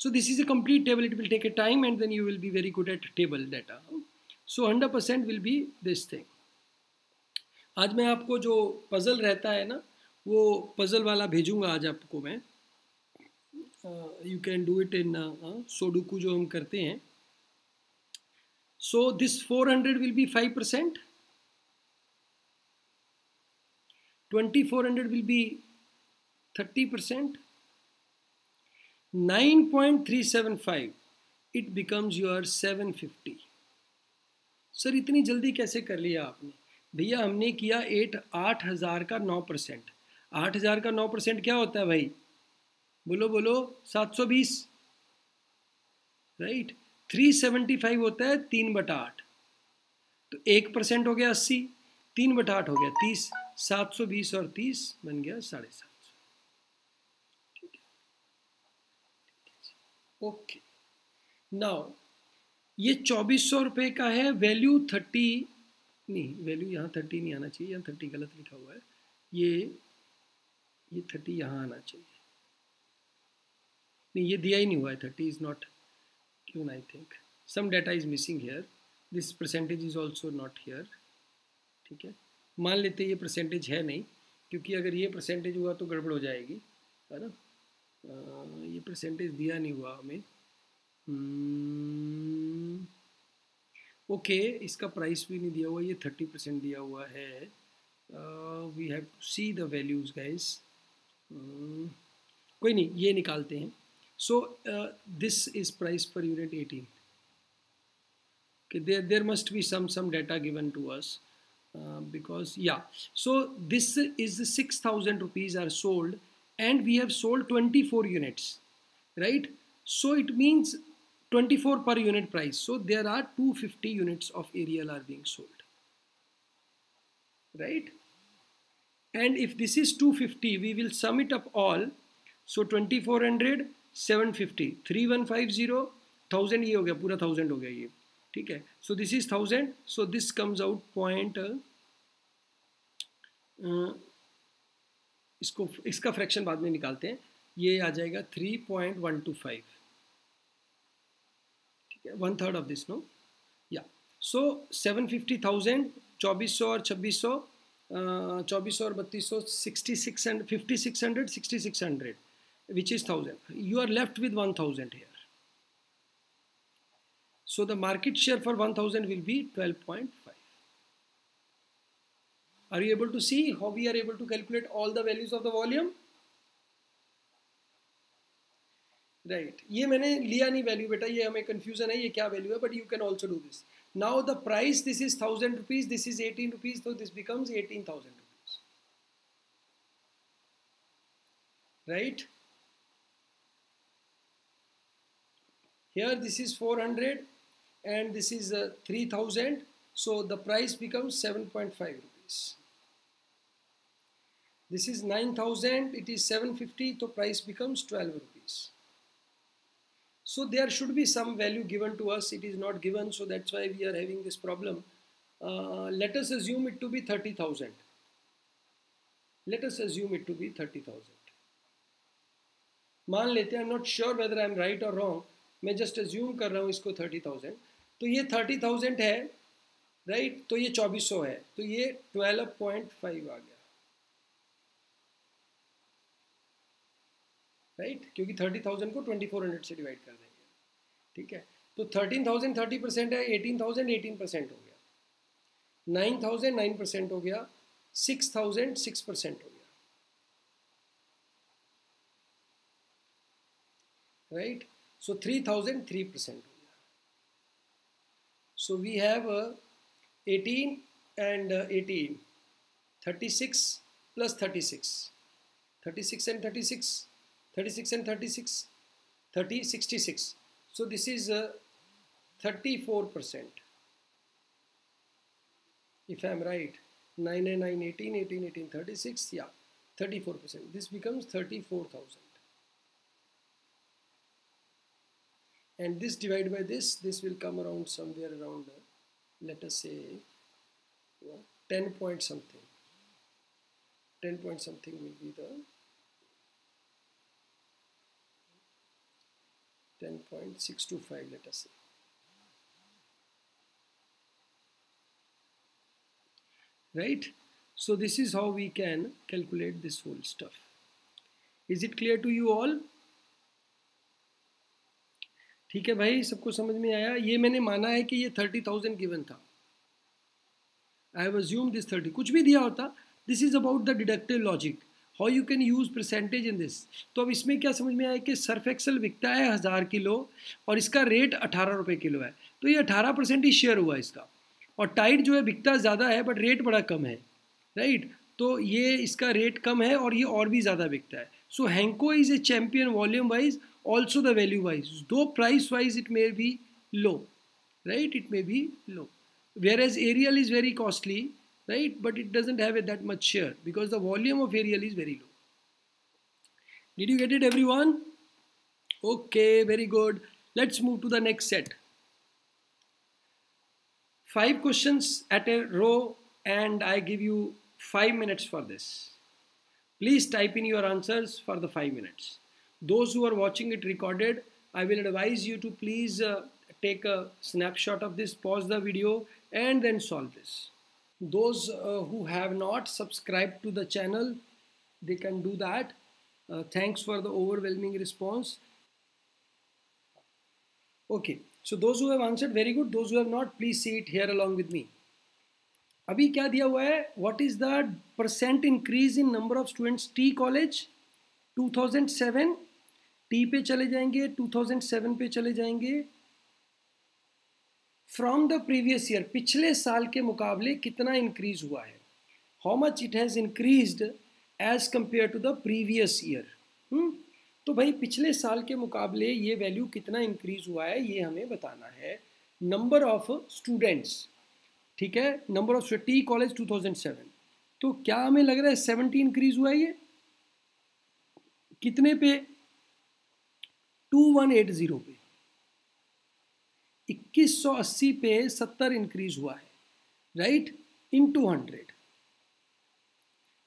So this is a complete table. It will take a time and then you will be very good at table data. So 100% will be this thing. आज मैं आपको जो puzzle रहता है ना वो puzzle वाला भेजूँगा आज आपको मैं you can do it in sudoku जो हम करते हैं so this 400 will be 5 percent 2400 will be 30 percent 9.375 it becomes your 750 sir इतनी जल्दी कैसे कर लिया आपने? भैया, हमने किया एट आठ हज़ार का नौ परसेंट। आठ हज़ार का नौ परसेंट क्या होता है भाई? बोलो बोलो, सात सौ बीस। राइट थ्री सेवेंटी फाइव होता है तीन बटा आठ। तो एक परसेंट हो गया अस्सी, तीन बटा आठ हो गया तीस, सात सौ बीस और तीस बन गया साढ़े सात सौ ठीक है ओके। नाउ ये चौबीस सौ रुपये का है वैल्यू थर्टी नहीं वैल्यू यहाँ थर्टी नहीं आना चाहिए, यहाँ थर्टी गलत लिखा हुआ है। ये ये थर्टी यहाँ आना चाहिए। नहीं, ये दिया ही नहीं हुआ है थर्टी इज़ नॉट क्यों I think some data is missing here this percentage is also not here ठीक है? मान लेते ये परसेंटेज है नहीं, क्योंकि अगर ये परसेंटेज हुआ तो गड़बड़ हो जाएगी, है ना? ये परसेंटेज दिया नहीं हुआ हमें। ओके hmm, इसका प्राइस भी नहीं दिया हुआ ये थर्टी परसेंट दिया हुआ है। We have to see the values guys कोई नहीं ये निकालते हैं। So this is price per unit eighteen there there must be some some data given to us uh, because yeah. So this is 6000 rupees are sold and we have sold 24 units right so it means 24 per unit price so there are 250 units of aerial are being sold right and if this is 250 we will sum it up all so 2400 750 3150 1000 ये हो गया पूरा 1000 हो गया ये ठीक है so this is thousand so this comes out point इसको, इसका फ्रैक्शन बाद में निकालते हैं। ये आ जाएगा three point one two five ठीक है one third of this no या सो सेवन फिफ्टी थाउज़ेंड चौबीस सौ और छब्बीस सौ चौबीस सौ और बत्तीस सौ sixty six hundred fifty six hundred sixty six hundred which is thousand you are left with one thousand here So, the market share for 1000 will be 12.5. Are you able to see how we are able to calculate all the values of the volume? Right right. ये मैंने लिया नहीं value बेटा ये हमें confusion है ये क्या वैल्यू है but you can also do this now the price this is thousand rupees this is eighteen rupees तो this becomes eighteen thousand rupees right here this is 400 and this is uh, 3000 so the price becomes 7.5 rupees this is 9000 it is 750 so price becomes 12 rupees so there should be some value given to us it is not given so that's why we are having this problem uh, let us assume it to be 30000 let us assume it to be 30000 मान लेते हैं I am not sure whether I am right और wrong मैं just assume कर रहा हूँ इसको thirty thousand तो ये थर्टी थाउज़ेंड है राइट तो ये चौबीस सौ है तो ये ट्वेल्व पॉइंट फाइव आ गया राइट? क्योंकि थर्टी थाउज़ेंड को ट्वेंटी फोर हंड्रेड से डिवाइड कर देंगे। ठीक है? तो थर्टीन थाउज़ेंड थर्टी परसेंट है एटीन थाउज़ेंड एटीन परसेंट हो गया। नाइन थाउज़ेंड नाइन परसेंट हो गया सिक्स थाउज़ेंड सिक्स परसेंट हो गया। Right so three thousand three percent So we have uh, 18 and uh, 18, 36 plus 36, 36 and 36, 36 and 36, 30, 66. So this is uh, 34%. If I am right, 9 and 9, 18, 18, 18, 36, yeah, 34%. This becomes 34,000. and this divided by this this will come around somewhere around uh, let us say uh, 10 point something 10 point something will be the 10.625 let us say right? So, this is how we can calculate this whole stuff. Is it clear to you all? ठीक है भाई, सबको समझ में आया? ये मैंने माना है कि ये थर्टी थाउज़ेंड गिवन था। I have assume this thirty कुछ भी दिया होता this is about the deductive logic how you can use percentage in this तो अब इसमें क्या समझ में आया कि सर्फ एक्सल बिकता है हज़ार किलो और इसका रेट अठारह रुपये किलो है। तो ये अठारह परसेंट ही शेयर हुआ इसका। और टाइट जो है बिकता ज़्यादा है बट रेट बड़ा कम है राइट तो ये इसका रेट कम है और ये और भी ज़्यादा बिकता है। So Henko is a champion volume wise also the value wise दो though wise it may may low right it may may low low. As Ariel is very costly right? But it doesn't have that much share because the volume of aerial is very low. Did you get it everyone? Okay very good. Let's move to the next set. Five questions at a row and I give you five minutes for this. Please type in your answers for the five minutes. Those who are watching it recorded, I will advise you to please uh, take a snapshot of this, pause the video and then solve this. Those uh, who have not subscribed to the channel, they can do that. Uh, thanks for the overwhelming response. Okay, so those who have answered very good. Those who have not, please see it here along with me. अभी क्या दिया हुआ है what is the percent increase in number of students T college 2007 T पे चले जाएँगे 2007 पे चले जाएँगे फ्रॉम द प्रीवियस ईयर पिछले साल के मुकाबले कितना इंक्रीज हुआ है? How much it has increase as compare to the previous year तो भाई, पिछले साल के मुकाबले ये वैल्यू कितना इंक्रीज हुआ है, ये हमें बताना है। नंबर ऑफ़ स्टूडेंट्स ठीक है? नंबर ऑफ़ टी कॉलेज 2007 तो क्या हमें लग रहा है 70 इंक्रीज हुआ है ये? कितने पे? टू वन एट ज़ीरो पे। इक्कीस सौ अस्सी पे सत्तर इंक्रीज हुआ है right in two hundred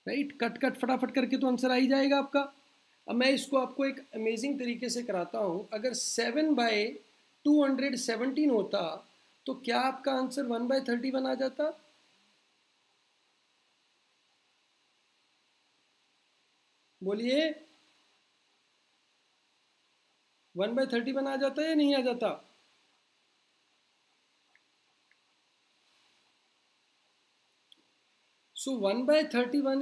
right cut cut फटाफट करके तो आंसर आ ही जाएगा आपका। अब मैं इसको आपको एक अमेजिंग तरीके से कराता हूँ। अगर seven by two hundred seventeen होता तो क्या आपका answer one by thirty one आ जाता? बोलिए। वन बाय थर्टी वन आ जाता या नहीं आ जाता?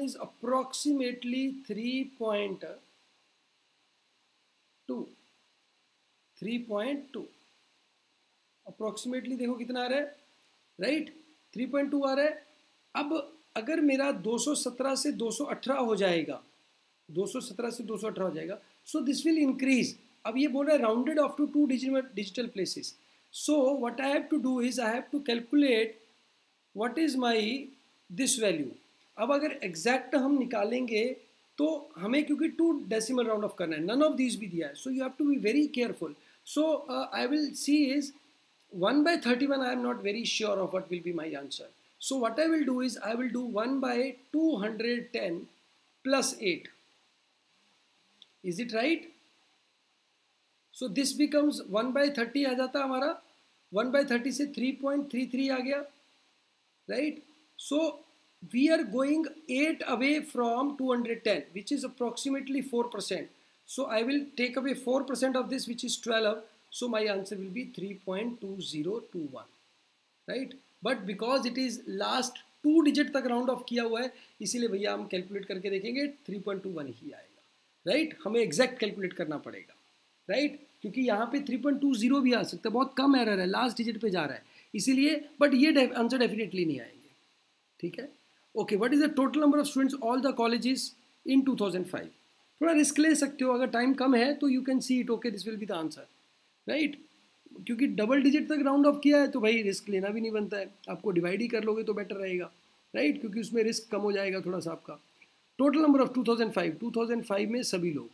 Is approximately three point two three point two approximately देखो कितना आ रहा है? राइट पॉइंट टू आ रहा है। अब अगर मेरा 217 से 218 हो जाएगा 217 से 218 हो जाएगा सो दिस विल इंक्रीज अब ये बोल रहा है rounded off to two digital places so what I have to do is I have to calculate what is my this value अब अगर एग्जैक्ट हम निकालेंगे तो हमें क्योंकि टू डेसिमल राउंड ऑफ़ करना है नन ऑफ़ दिस भी दिया है so you have to be very careful so I will see is one by thirty one I am not very sure of what will be my answer so what I will do is I will do one by two hundred ten plus eight is it right so this becomes one by thirty आ जाता हमारा one by thirty से three point three three आ गया right so going eight away from two hundred ten which is approximately four percent so, I will take away 4% of this, which is 12 so, my answer will be 3.2021 right? But because it is last two digit तक round off किया हुआ है, इसीलिए भैया हम calculate करके देखेंगे 3.21 ही आएगा राइट हमें एग्जैक्ट कैलकुलेट करना पड़ेगा राइट क्योंकि यहाँ पे 3.20 भी आ सकता है, बहुत कम एरर है लास्ट डिजिट पे जा रहा है, इसीलिए बट ये आंसर डेफिनेटली नहीं आएँगे। ठीक है? Okay what is the total number of students all the colleges in 2005 थोड़ा रिस्क ले सकते हो, अगर टाइम कम है तो you can see it okay this will be the answer right क्योंकि डबल डिजिट तक राउंड ऑफ़ किया है तो भाई रिस्क लेना भी नहीं बनता है। आपको डिवाइड ही कर लोगे तो बेटर रहेगा। राइट क्योंकि उसमें रिस्क कम हो जाएगा थोड़ा सा आपका। टोटल नंबर ऑफ़ 2005 2005 में सभी लोग।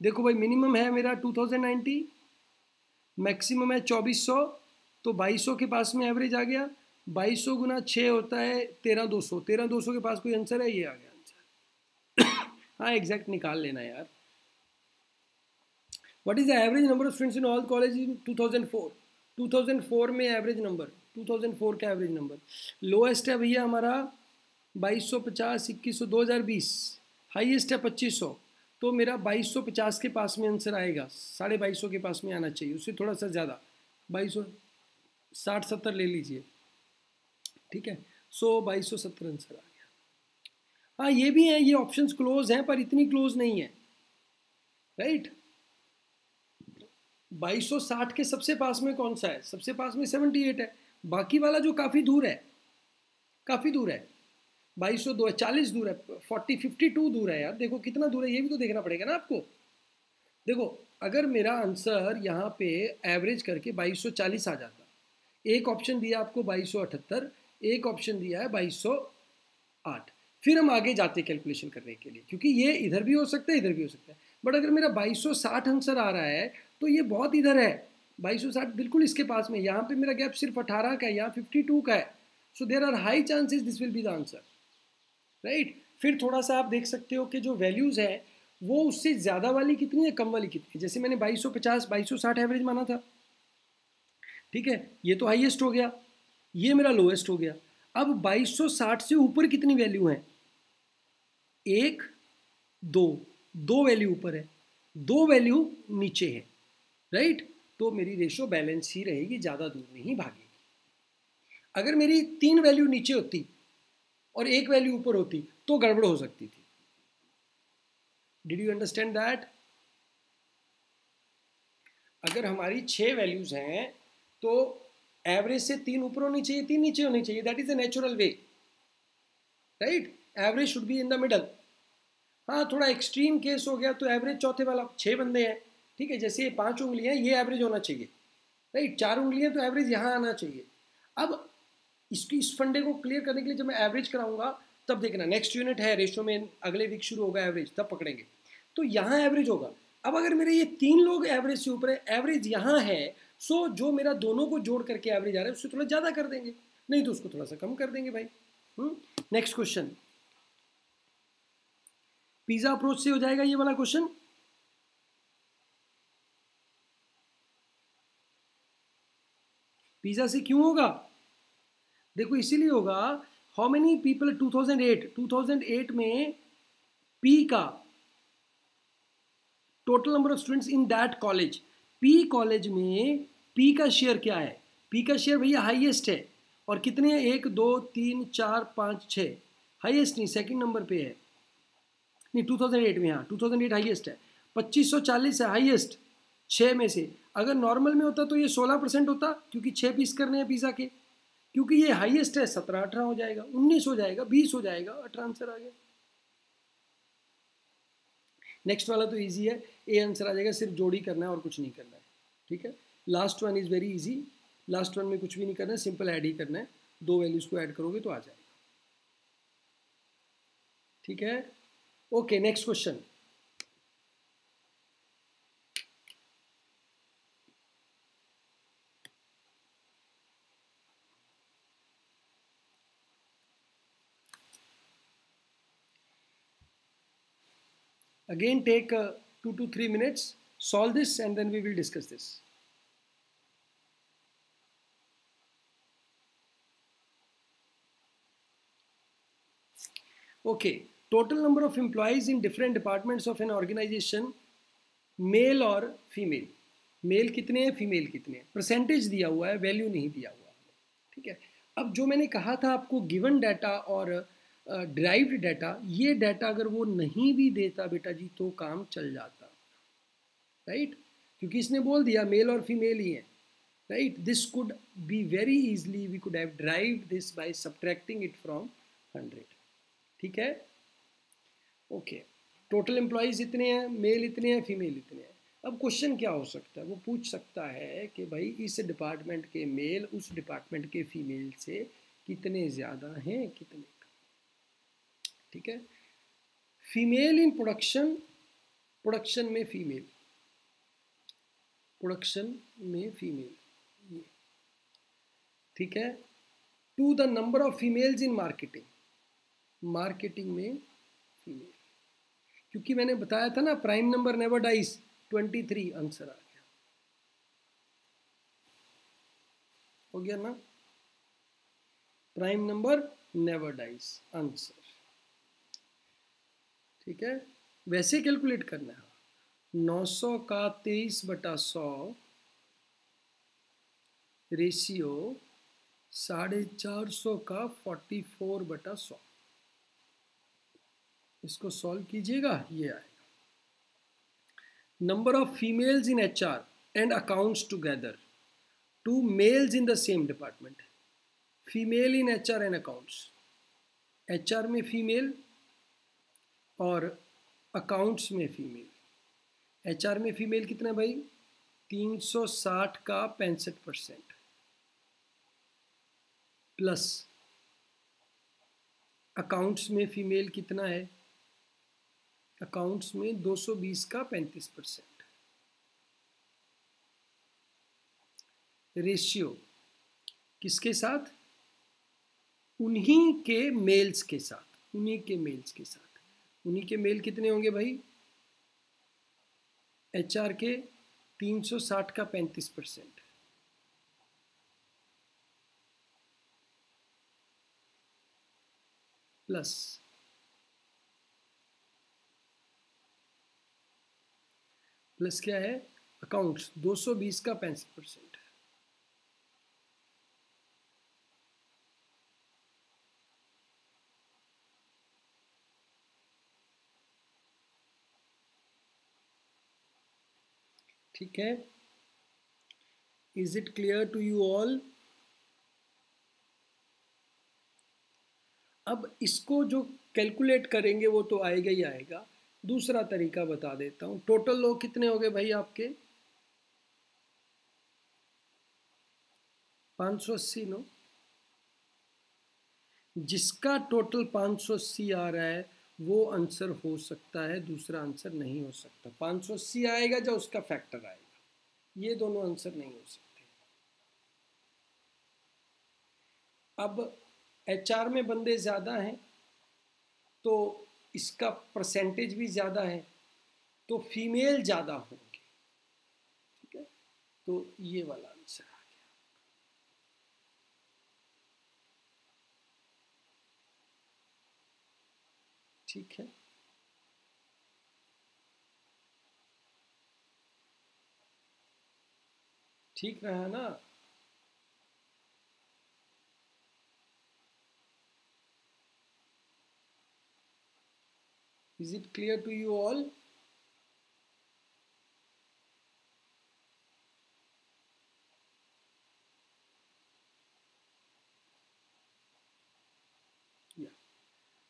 देखो भाई मिनिमम है मेरा 2090 मैक्सिमम है 2400 तो 2200 के पास में एवरेज आ गया। 2200 गुना छः होता है तेरह दो सौ। तेरह दो सौ के पास कोई आंसर है? ये आ गया आंसर हाँ एग्जैक्ट निकाल लेना यार। What is the average number of students in all college in 2004 2004 में एवरेज नंबर 2004 का एवरेज नंबर लोएस्ट है भैया हमारा बाईस सौ पचास, इक्कीस सौ दो हज़ार बीस। हाइएस्ट है पच्चीस। सौ तो मेरा बाईस सौ पचास के पास में आंसर आएगा। साढ़े बाईस सौ के पास में आना चाहिए। उससे थोड़ा सा ज़्यादा। बाईस सौ साठ, सत्तर ले लीजिए। ठीक है? सो बाईस सौ सत्तर आंसर आ गया। हाँ ये भी हैं, ये ऑप्शंस क्लोज हैं, पर इतनी क्लोज नहीं है। Right right? 2260 के सबसे पास में कौन सा है? सबसे पास में 78 है। बाकी वाला जो काफ़ी दूर है, काफ़ी दूर है। बाईस सौ दो चालीस दूर है फोर्टी फिफ्टी टू दूर है यार। देखो, कितना दूर है, ये भी तो देखना पड़ेगा ना आपको। देखो, अगर मेरा आंसर यहाँ पे एवरेज करके बाईस सौ चालीस आ जाता, एक ऑप्शन दिया आपको बाईस सौ अठहत्तर एक ऑप्शन दिया है बाईस आठ। फिर हम आगे जाते हैं कैलकुलेशन करने के लिए, क्योंकि ये इधर भी हो सकता है, इधर भी हो सकता है। बट अगर मेरा बाईस सौ साठ आंसर आ रहा है तो ये बहुत इधर है। बाईस सौ साठ बिल्कुल इसके पास में यहाँ पे मेरा गैप सिर्फ़ अठारह का है, यहाँ फिफ्टी टू का है। So there are high chances this will be the answer right फिर थोड़ा सा आप देख सकते हो कि जो वैल्यूज़ है, वो उससे ज़्यादा वाली कितनी है, कम वाली कितनी है? जैसे मैंने बाईस सौ पचास, बाईस सौ साठ एवरेज माना था। ठीक है? ये तो हाईएस्ट हो गया। ये मेरा लोएस्ट हो गया। अब 2260 से ऊपर कितनी वैल्यू है? एक, दो दो वैल्यू ऊपर है, दो वैल्यू नीचे है राइट तो मेरी रेशो बैलेंस ही रहेगी, ज़्यादा दूर नहीं भागेगी। अगर मेरी तीन वैल्यू नीचे होती और एक वैल्यू ऊपर होती तो गड़बड़ हो सकती थी। डिड यू अंडरस्टैंड दैट अगर हमारी छह वैल्यूज़ हैं तो एवरेज से तीन ऊपर होनी चाहिए, तीन नीचे होनी चाहिए that is a natural way right average should be in the middle हाँ थोड़ा एक्सट्रीम केस हो गया तो एवरेज चौथे वाला छः बंदे हैं। ठीक है, जैसे ये पाँच उंगलियाँ ये एवरेज होना चाहिए। राइट चार उंगलियाँ तो एवरेज यहाँ आना चाहिए। अब इसकी इस फंडे को क्लियर करने के लिए जब मैं एवरेज कराऊँगा, तब देखना नेक्स्ट यूनिट है रेशो में अगले वीक शुरू होगा एवरेज तब पकड़ेंगे। तो यहाँ एवरेज होगा। अब अगर मेरे ये तीन लोग एवरेज से ऊपर है एवरेज यहाँ है सो so, जो मेरा दोनों को जोड़ करके एवरेज आ रहा है उससे थोड़ा ज़्यादा कर देंगे। नहीं तो उसको थोड़ा सा कम कर देंगे भाई। नेक्स्ट क्वेश्चन पिज्जा अप्रोच से हो जाएगा ये वाला क्वेश्चन पिज्जा से क्यों होगा? देखो इसीलिए होगा हाउ मेनी पीपल 2008 2008 में पी का total number of students in that college P college में पी का शेयर क्या है? पी का शेयर भैया हाईएस्ट है। और कितने हैं? एक, दो, तीन, चार, पाँच छः हाईएस्ट नहीं सेकंड नंबर पे है। नहीं 2008 में हाँ 2008 हाईएस्ट है। 2540 है हाईएस्ट छः में से। अगर नॉर्मल में होता तो ये 16 परसेंट होता, क्योंकि छः पीस करने हैं पिज़्ज़ा के। क्योंकि ये हाईएस्ट है, सत्रह अठारह हो जाएगा, उन्नीस हो जाएगा, बीस हो जाएगा अठारह आंसर आ गया। नेक्स्ट वाला तो ईजी है। ए आंसर आ जाएगा, सिर्फ़ जोड़ी करना है और कुछ नहीं करना है। ठीक है? Last one is very easy last one में कुछ भी नहीं करना है सिंपल ऐड ही करना है। दो वैल्यूज़ को ऐड करोगे तो आ जाएगा। ठीक है? Okay next question Again, take uh, two to three minutes, solve this, and then we will discuss this. Okay, total number of employees in different departments of an organization, male और female. Male कितने हैं? Female कितने हैं? Percentage दिया हुआ है value नहीं दिया हुआ है। ठीक है? अब जो मैंने कहा था आपको गिवन डाटा और ड्राइव्ड डाटा ये डाटा अगर वो नहीं भी देता बेटा जी तो काम चल जाता। राइट क्योंकि इसने बोल दिया मेल और फीमेल ही है। Right this could be very easily we could have drive this by subtracting it from hundred ठीक है? ओके टोटल एम्प्लॉयज़ इतने हैं मेल इतने हैं फीमेल इतने हैं। अब क्वेश्चन क्या हो सकता है? वो पूछ सकता है कि भाई, इस डिपार्टमेंट के मेल उस डिपार्टमेंट के फीमेल से कितने ज़्यादा हैं, कितने ठीक है? फीमेल इन प्रोडक्शन प्रोडक्शन में फीमेल प्रोडक्शन में फीमेल ठीक है? To the number of females in marketing marketing में फीमेल क्योंकि मैंने बताया था ना prime number never dies twenty three answer आ गया। हो गया ना? Prime number never dies answer ठीक है? वैसे कैलकुलेट करना है। 900 का 23 बटा सौ रेशियो साढ़े चार सौ का 44 बटा सौ। इसको सॉल्व कीजिएगा, ये आएगा। Number of females in H R and accounts together to males in the same department female in H R and accounts H R में फीमेल और अकाउंट्स में फीमेल एच आर में फीमेल कितना भाई? 360 का पैंसठ परसेंट। प्लस अकाउंट्स में female कितना है? अकाउंट्स में 220 का 35 परसेंट। रेशियो किसके साथ? उन्हीं के मेल्स के साथ, उन्हीं के मेल्स के साथ। उन्हीं के मेल कितने होंगे भाई? एच आर के 360 का 35 परसेंट। प्लस प्लस क्या है? अकाउंट्स 220 का पैंसठ परसेंट है। ठीक है? Is it clear to you all अब इसको जो कैलकुलेट करेंगे वो तो आएगा ही आएगा। दूसरा तरीका बता देता हूँ। टोटल लोग कितने हो गए भाई आपके? पाँच सौ अस्सी नो जिसका टोटल पाँच सौ अस्सी आ रहा है, वो आंसर हो सकता है, दूसरा आंसर नहीं हो सकता। पाँच सौ अस्सी आएगा जब उसका फैक्टर आएगा। ये दोनों आंसर नहीं हो सकते। अब एचआर में बंदे ज़्यादा हैं तो इसका परसेंटेज भी ज़्यादा है तो फीमेल ज़्यादा होंगे। ठीक है? तो ये वाला आंसर आ गया। ठीक है? ठीक रहा ना? Is it clear to you all?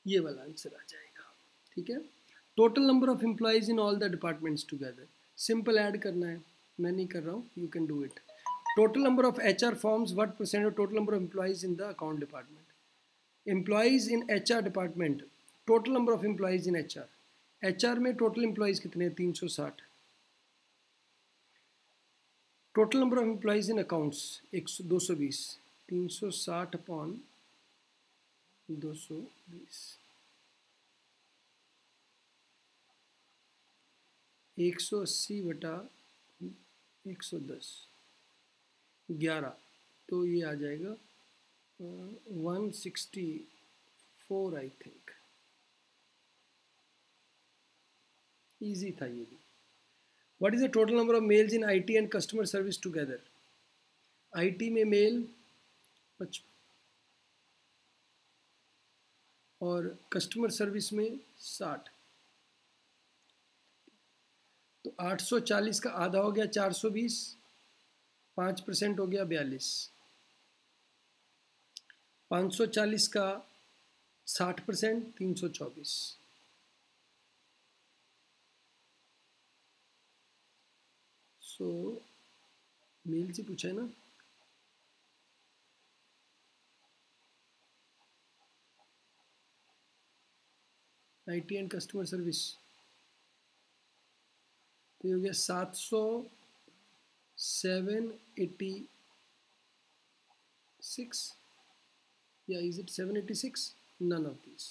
ये वाला आंसर आ जाएगा। ठीक है? Total number of employees in all the departments together simple add करना है। मैं नहीं कर रहा हूँ। You can do it of H R forms what percent of total number of employees in the account department employees in H R department total number of employees in H R H R में total employees कितने हैं? तीन सौ साठ। Total number of employees in accounts, एक सौ, दो सौ बीस। तीन सौ साठ अपॉन दो सौ बीस। एक सौ अस्सी बटा एक सौ दस। ग्यारह। तो ये आ जाएगा one sixty four I think easy था ये भी। What is the total number of males in IT and customer service together IT में मेल पचपन और कस्टमर सर्विस में साठ। तो 840 का आधा हो गया 420 पाँच परसेंट हो गया बयालीस। 540 का साठ परसेंट, तीन सौ चौबीस। सो मेल से पूछा है ना? आईटी एंड कस्टमर सर्विस तो ये हो गया सात सौ सेवन एटी सिक्स या is it seven eighty six none of this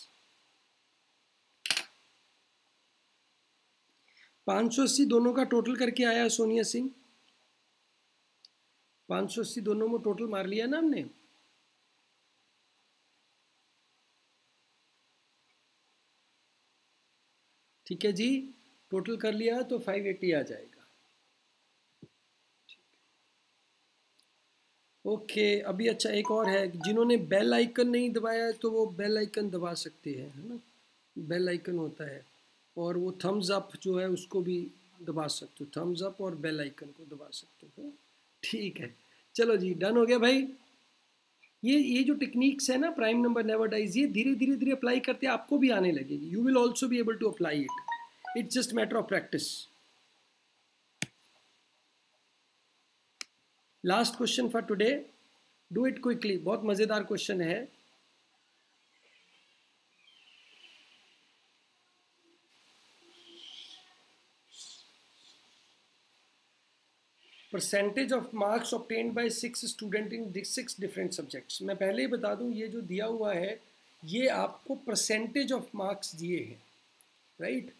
पाँच सौ अस्सी दोनों का टोटल करके आया सोनिया सिंह। पाँच सौ अस्सी दोनों में टोटल मार लिया ना हमने। ठीक है जी टोटल कर लिया तो फाइव एटी आ जाएगा। ओके, अभी अच्छा एक और है, जिन्होंने बेल आइकन नहीं दबाया तो वो बेल आइकन दबा सकते हैं, है ना? बेल आइकन होता है। और वो थम्स अप जो है उसको भी दबा सकते हो। थम्स अप और बेल आइकन को दबा सकते हो। ठीक है। चलो जी डन हो गया भाई। ये ये जो टेक्निक्स है ना प्राइम नंबर नेवर डाइज ये धीरे धीरे धीरे अप्लाई करते आपको भी आने लगेगी। You will also be able to apply it it's just matter of practice last question for today do it quickly बहुत मज़ेदार क्वेश्चन है। Percentage of marks obtain by six student in six different subjects मैं पहले ही बता दूँ, ये जो दिया हुआ है, ये आपको परसेंटेज ऑफ़ मार्क्स दिए हैं right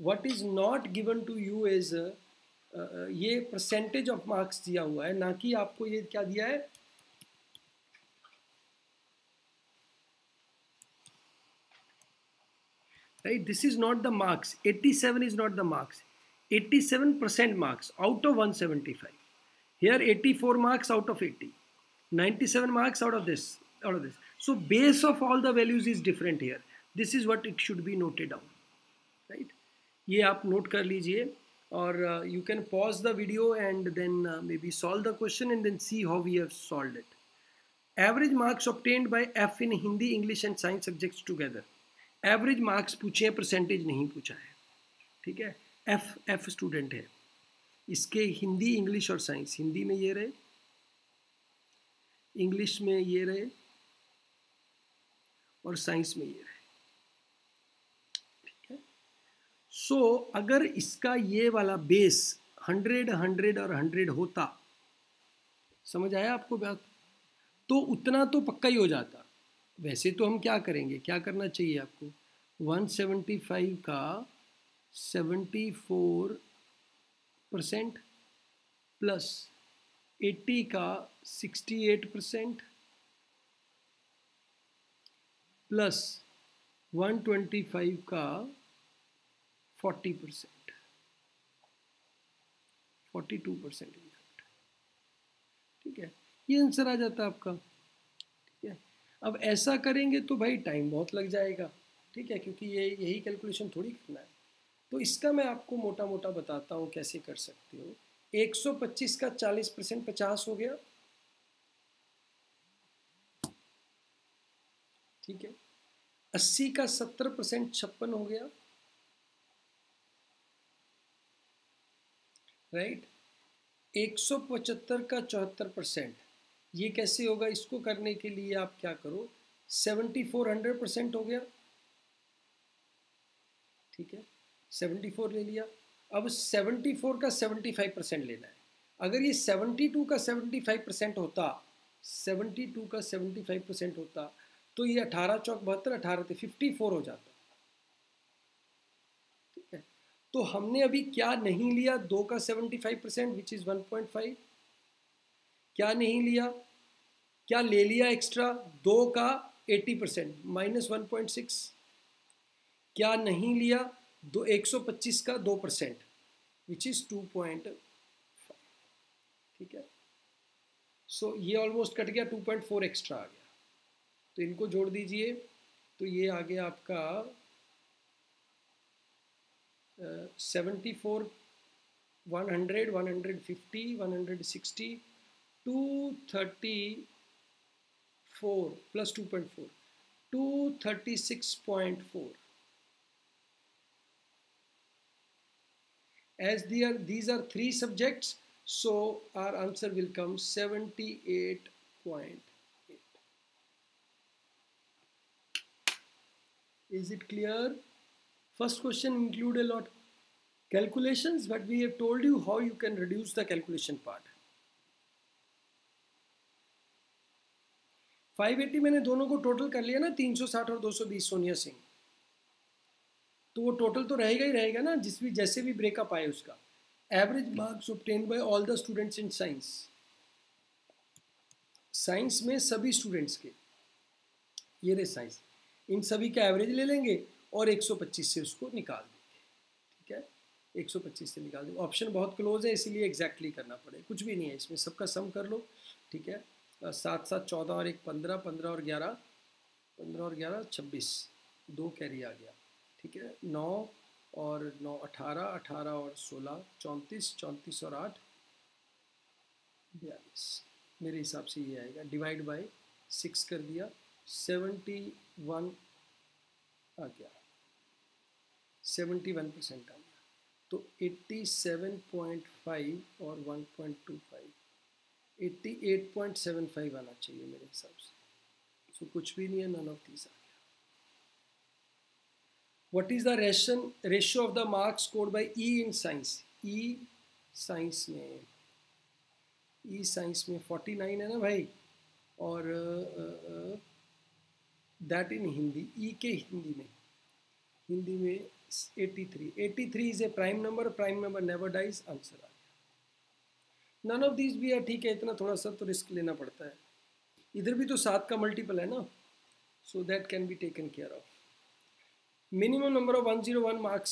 what is not given to you is ये परसेंटेज ऑफ़ मार्क्स दिया हुआ है, ना कि आपको ये क्या दिया है? Right, this is not the marks. 87 is not the marks. 87% marks out of 175 here 84 marks out of 80 97 marks out of this out of this so base of all the values is different here this is what it should be noted down right ये आप note कर लीजिए और you can pause the video and then uh, maybe solve the question and then see how we have solved it. Average marks obtained by F in Hindi, English and Science subjects together. Average marks पूछे हैं percentage नहीं पूछा है ठीक है F F student है। इसके Hindi English और साइंस हिंदी में ये रहे इंग्लिश में ये रहे और साइंस में ये रहे। ठीक है? सो so, अगर इसका ये वाला बेस हंड्रेड हंड्रेड और हंड्रेड होता समझ आया आपको बात? तो उतना तो पक्का ही हो जाता। वैसे तो हम क्या करेंगे? क्या करना चाहिए आपको? 175 का seventy four percent plus eighty का sixty eight percent plus one twenty five का forty percent, forty two percent ठीक है? ये आंसर आ जाता है आपका। ठीक है? अब ऐसा करेंगे तो भाई टाइम बहुत लग जाएगा। ठीक है? क्योंकि ये, यही कैलकुलेशन थोड़ी करना है। तो इसका मैं आपको मोटा मोटा बताता हूँ कैसे कर सकते हो। 125 का 40 परसेंट पचास हो गया। ठीक है। 80 का 70 परसेंट छप्पन हो गया। राइट? 175 का चौहत्तर परसेंट। ये कैसे होगा? इसको करने के लिए आप क्या करो? 74 हंड्रेड परसेंट हो गया। ठीक है? 74 ले लिया। अब 74 का 75 परसेंट लेना है। अगर ये 72 का 75 परसेंट होता 72 का 75 परसेंट होता तो ये अठारह चौक बहत्तर, अठारह थे फिफ्टी हो जाता। ठीक है? तो हमने अभी क्या नहीं लिया? दो का 75 परसेंट विच इज़ 1.5 क्या नहीं लिया? क्या ले लिया एक्स्ट्रा दो का 80 परसेंट माइनस वन क्या नहीं लिया? दो 125 का दो percent which is two point ठीक है? सो so, ये ऑलमोस्ट कट गया 2.4 एक्स्ट्रा आ गया। तो इनको जोड़ दीजिए तो ये आ गया आपका seventy four one hundred one hundred fifty one hundred sixty two thirty four plus two point four two thirty six point four as are, these are three subjects so our answer will come 78.8 is it clear first question include a lot calculations but we have told you how you can reduce the calculation part 580 मैंने दोनों को total कर लिया ना 360 और 220 सोनिया सिंह तो वो total तो रहेगा ही रहेगा ना, जिस भी, जैसे भी ब्रेकअप आए उसका। Average marks obtain by all the students in science science में सभी स्टूडेंट्स के। ये रहे साइंस इन सभी का एवरेज ले लेंगे और 125 से उसको निकाल देंगे। ठीक है? 125 से निकाल देंगे। ऑप्शन बहुत क्लोज है, इसीलिए एग्जैक्टली करना पड़े कुछ भी नहीं है, इसमें सबका सम कर लो। ठीक है? सात सात, चौदह और एक, पंद्रह पंद्रह और ग्यारह। पंद्रह और ग्यारह, छब्बीस। दो कैरी आ गया। ठीक है नौ और नौ अठारह अठारह और सोलह चौंतीस चौंतीस और आठ बयालीस। मेरे हिसाब से ये आएगा। डिवाइड बाय सिक्स कर दिया। सेवेंटी वन आ गया। सेवेंटी वन परसेंट आ गया। तो एट्टी सेवन पॉइंट फाइव और one point two five eighty eight point seven five आना चाहिए मेरे हिसाब से। सो so, कुछ भी नहीं है none of these what is the ration, ratio of the marks scored by E in science? E science में ई e साइंस में 49 है ना भाई? और दैट इन हिंदी ई के हिंदी में। हिंदी में 83 83 is a prime number prime number never dies answer आ गया। नन ऑफ़ दीज भी है, ठीक है, इतना थोड़ा सा तो रिस्क लेना पड़ता है। इधर भी तो सात का मल्टीपल है ना? So that can be taken care of minimum number of 101 marks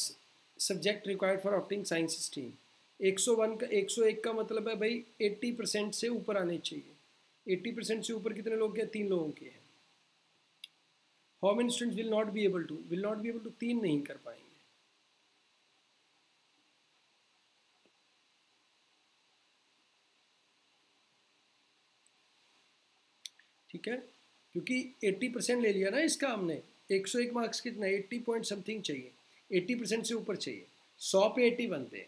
subject required for opting science stream 101 का 101 का मतलब है भाई 80 परसेंट से ऊपर आने चाहिए। 80 परसेंट से ऊपर कितने लोग के तीन लोगों के हैं। How many will not be able to will not be able to तीन नहीं कर पाएँगे। ठीक है? क्योंकि 80 परसेंट ले लिया ना इसका हमने। एक सौ एक मार्क्स कितना एट्टी पॉइंट समथिंग चाहिए। एट्टी परसेंट से ऊपर चाहिए। सौ पे एट्टी बनते हैं।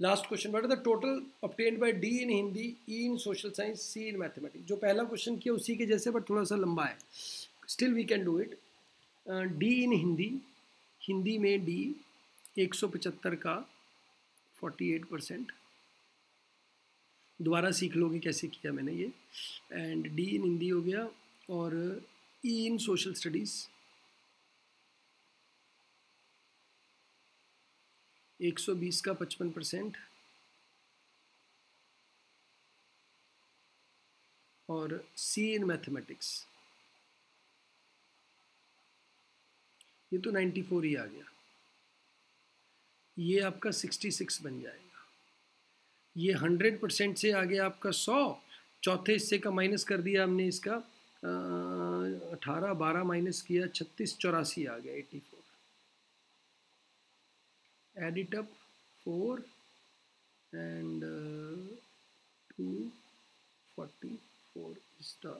Last question what the total obtained by D in Hindi E in social science C in mathematics जो पहला क्वेश्चन किया उसी के जैसे बट थोड़ा सा लंबा है। Still we can do it D in Hindi Hindi में डी एक सौ पचहत्तर का फोर्टी एट परसेंट दोबारा सीख लोगे कैसे किया मैंने ये। एंड डी इन हिंदी हो गया, और ई इन सोशल स्टडीज़ 120 का 55 परसेंट। और सी इन मैथमेटिक्स ये तो 94 ही आ गया। ये आपका 66 बन जाएगा। ये 100 परसेंट से आ गया आपका 100 चौथे हिस्से का माइनस कर दिया हमने इसका। अठारह, बारह माइनस किया, छत्तीस, चौरासी आ गया eighty four add it up 4 and uh, 244 is the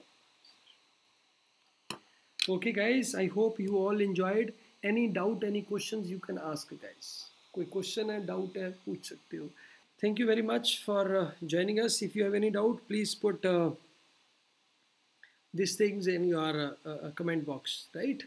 okay guys i hope you all enjoyed any doubt any questions you can ask guys कोई क्वेश्चन है डाउट है पूछ सकते हो thank you very much for uh, joining us if you have any doubt please put uh, these things in your uh, uh comment box right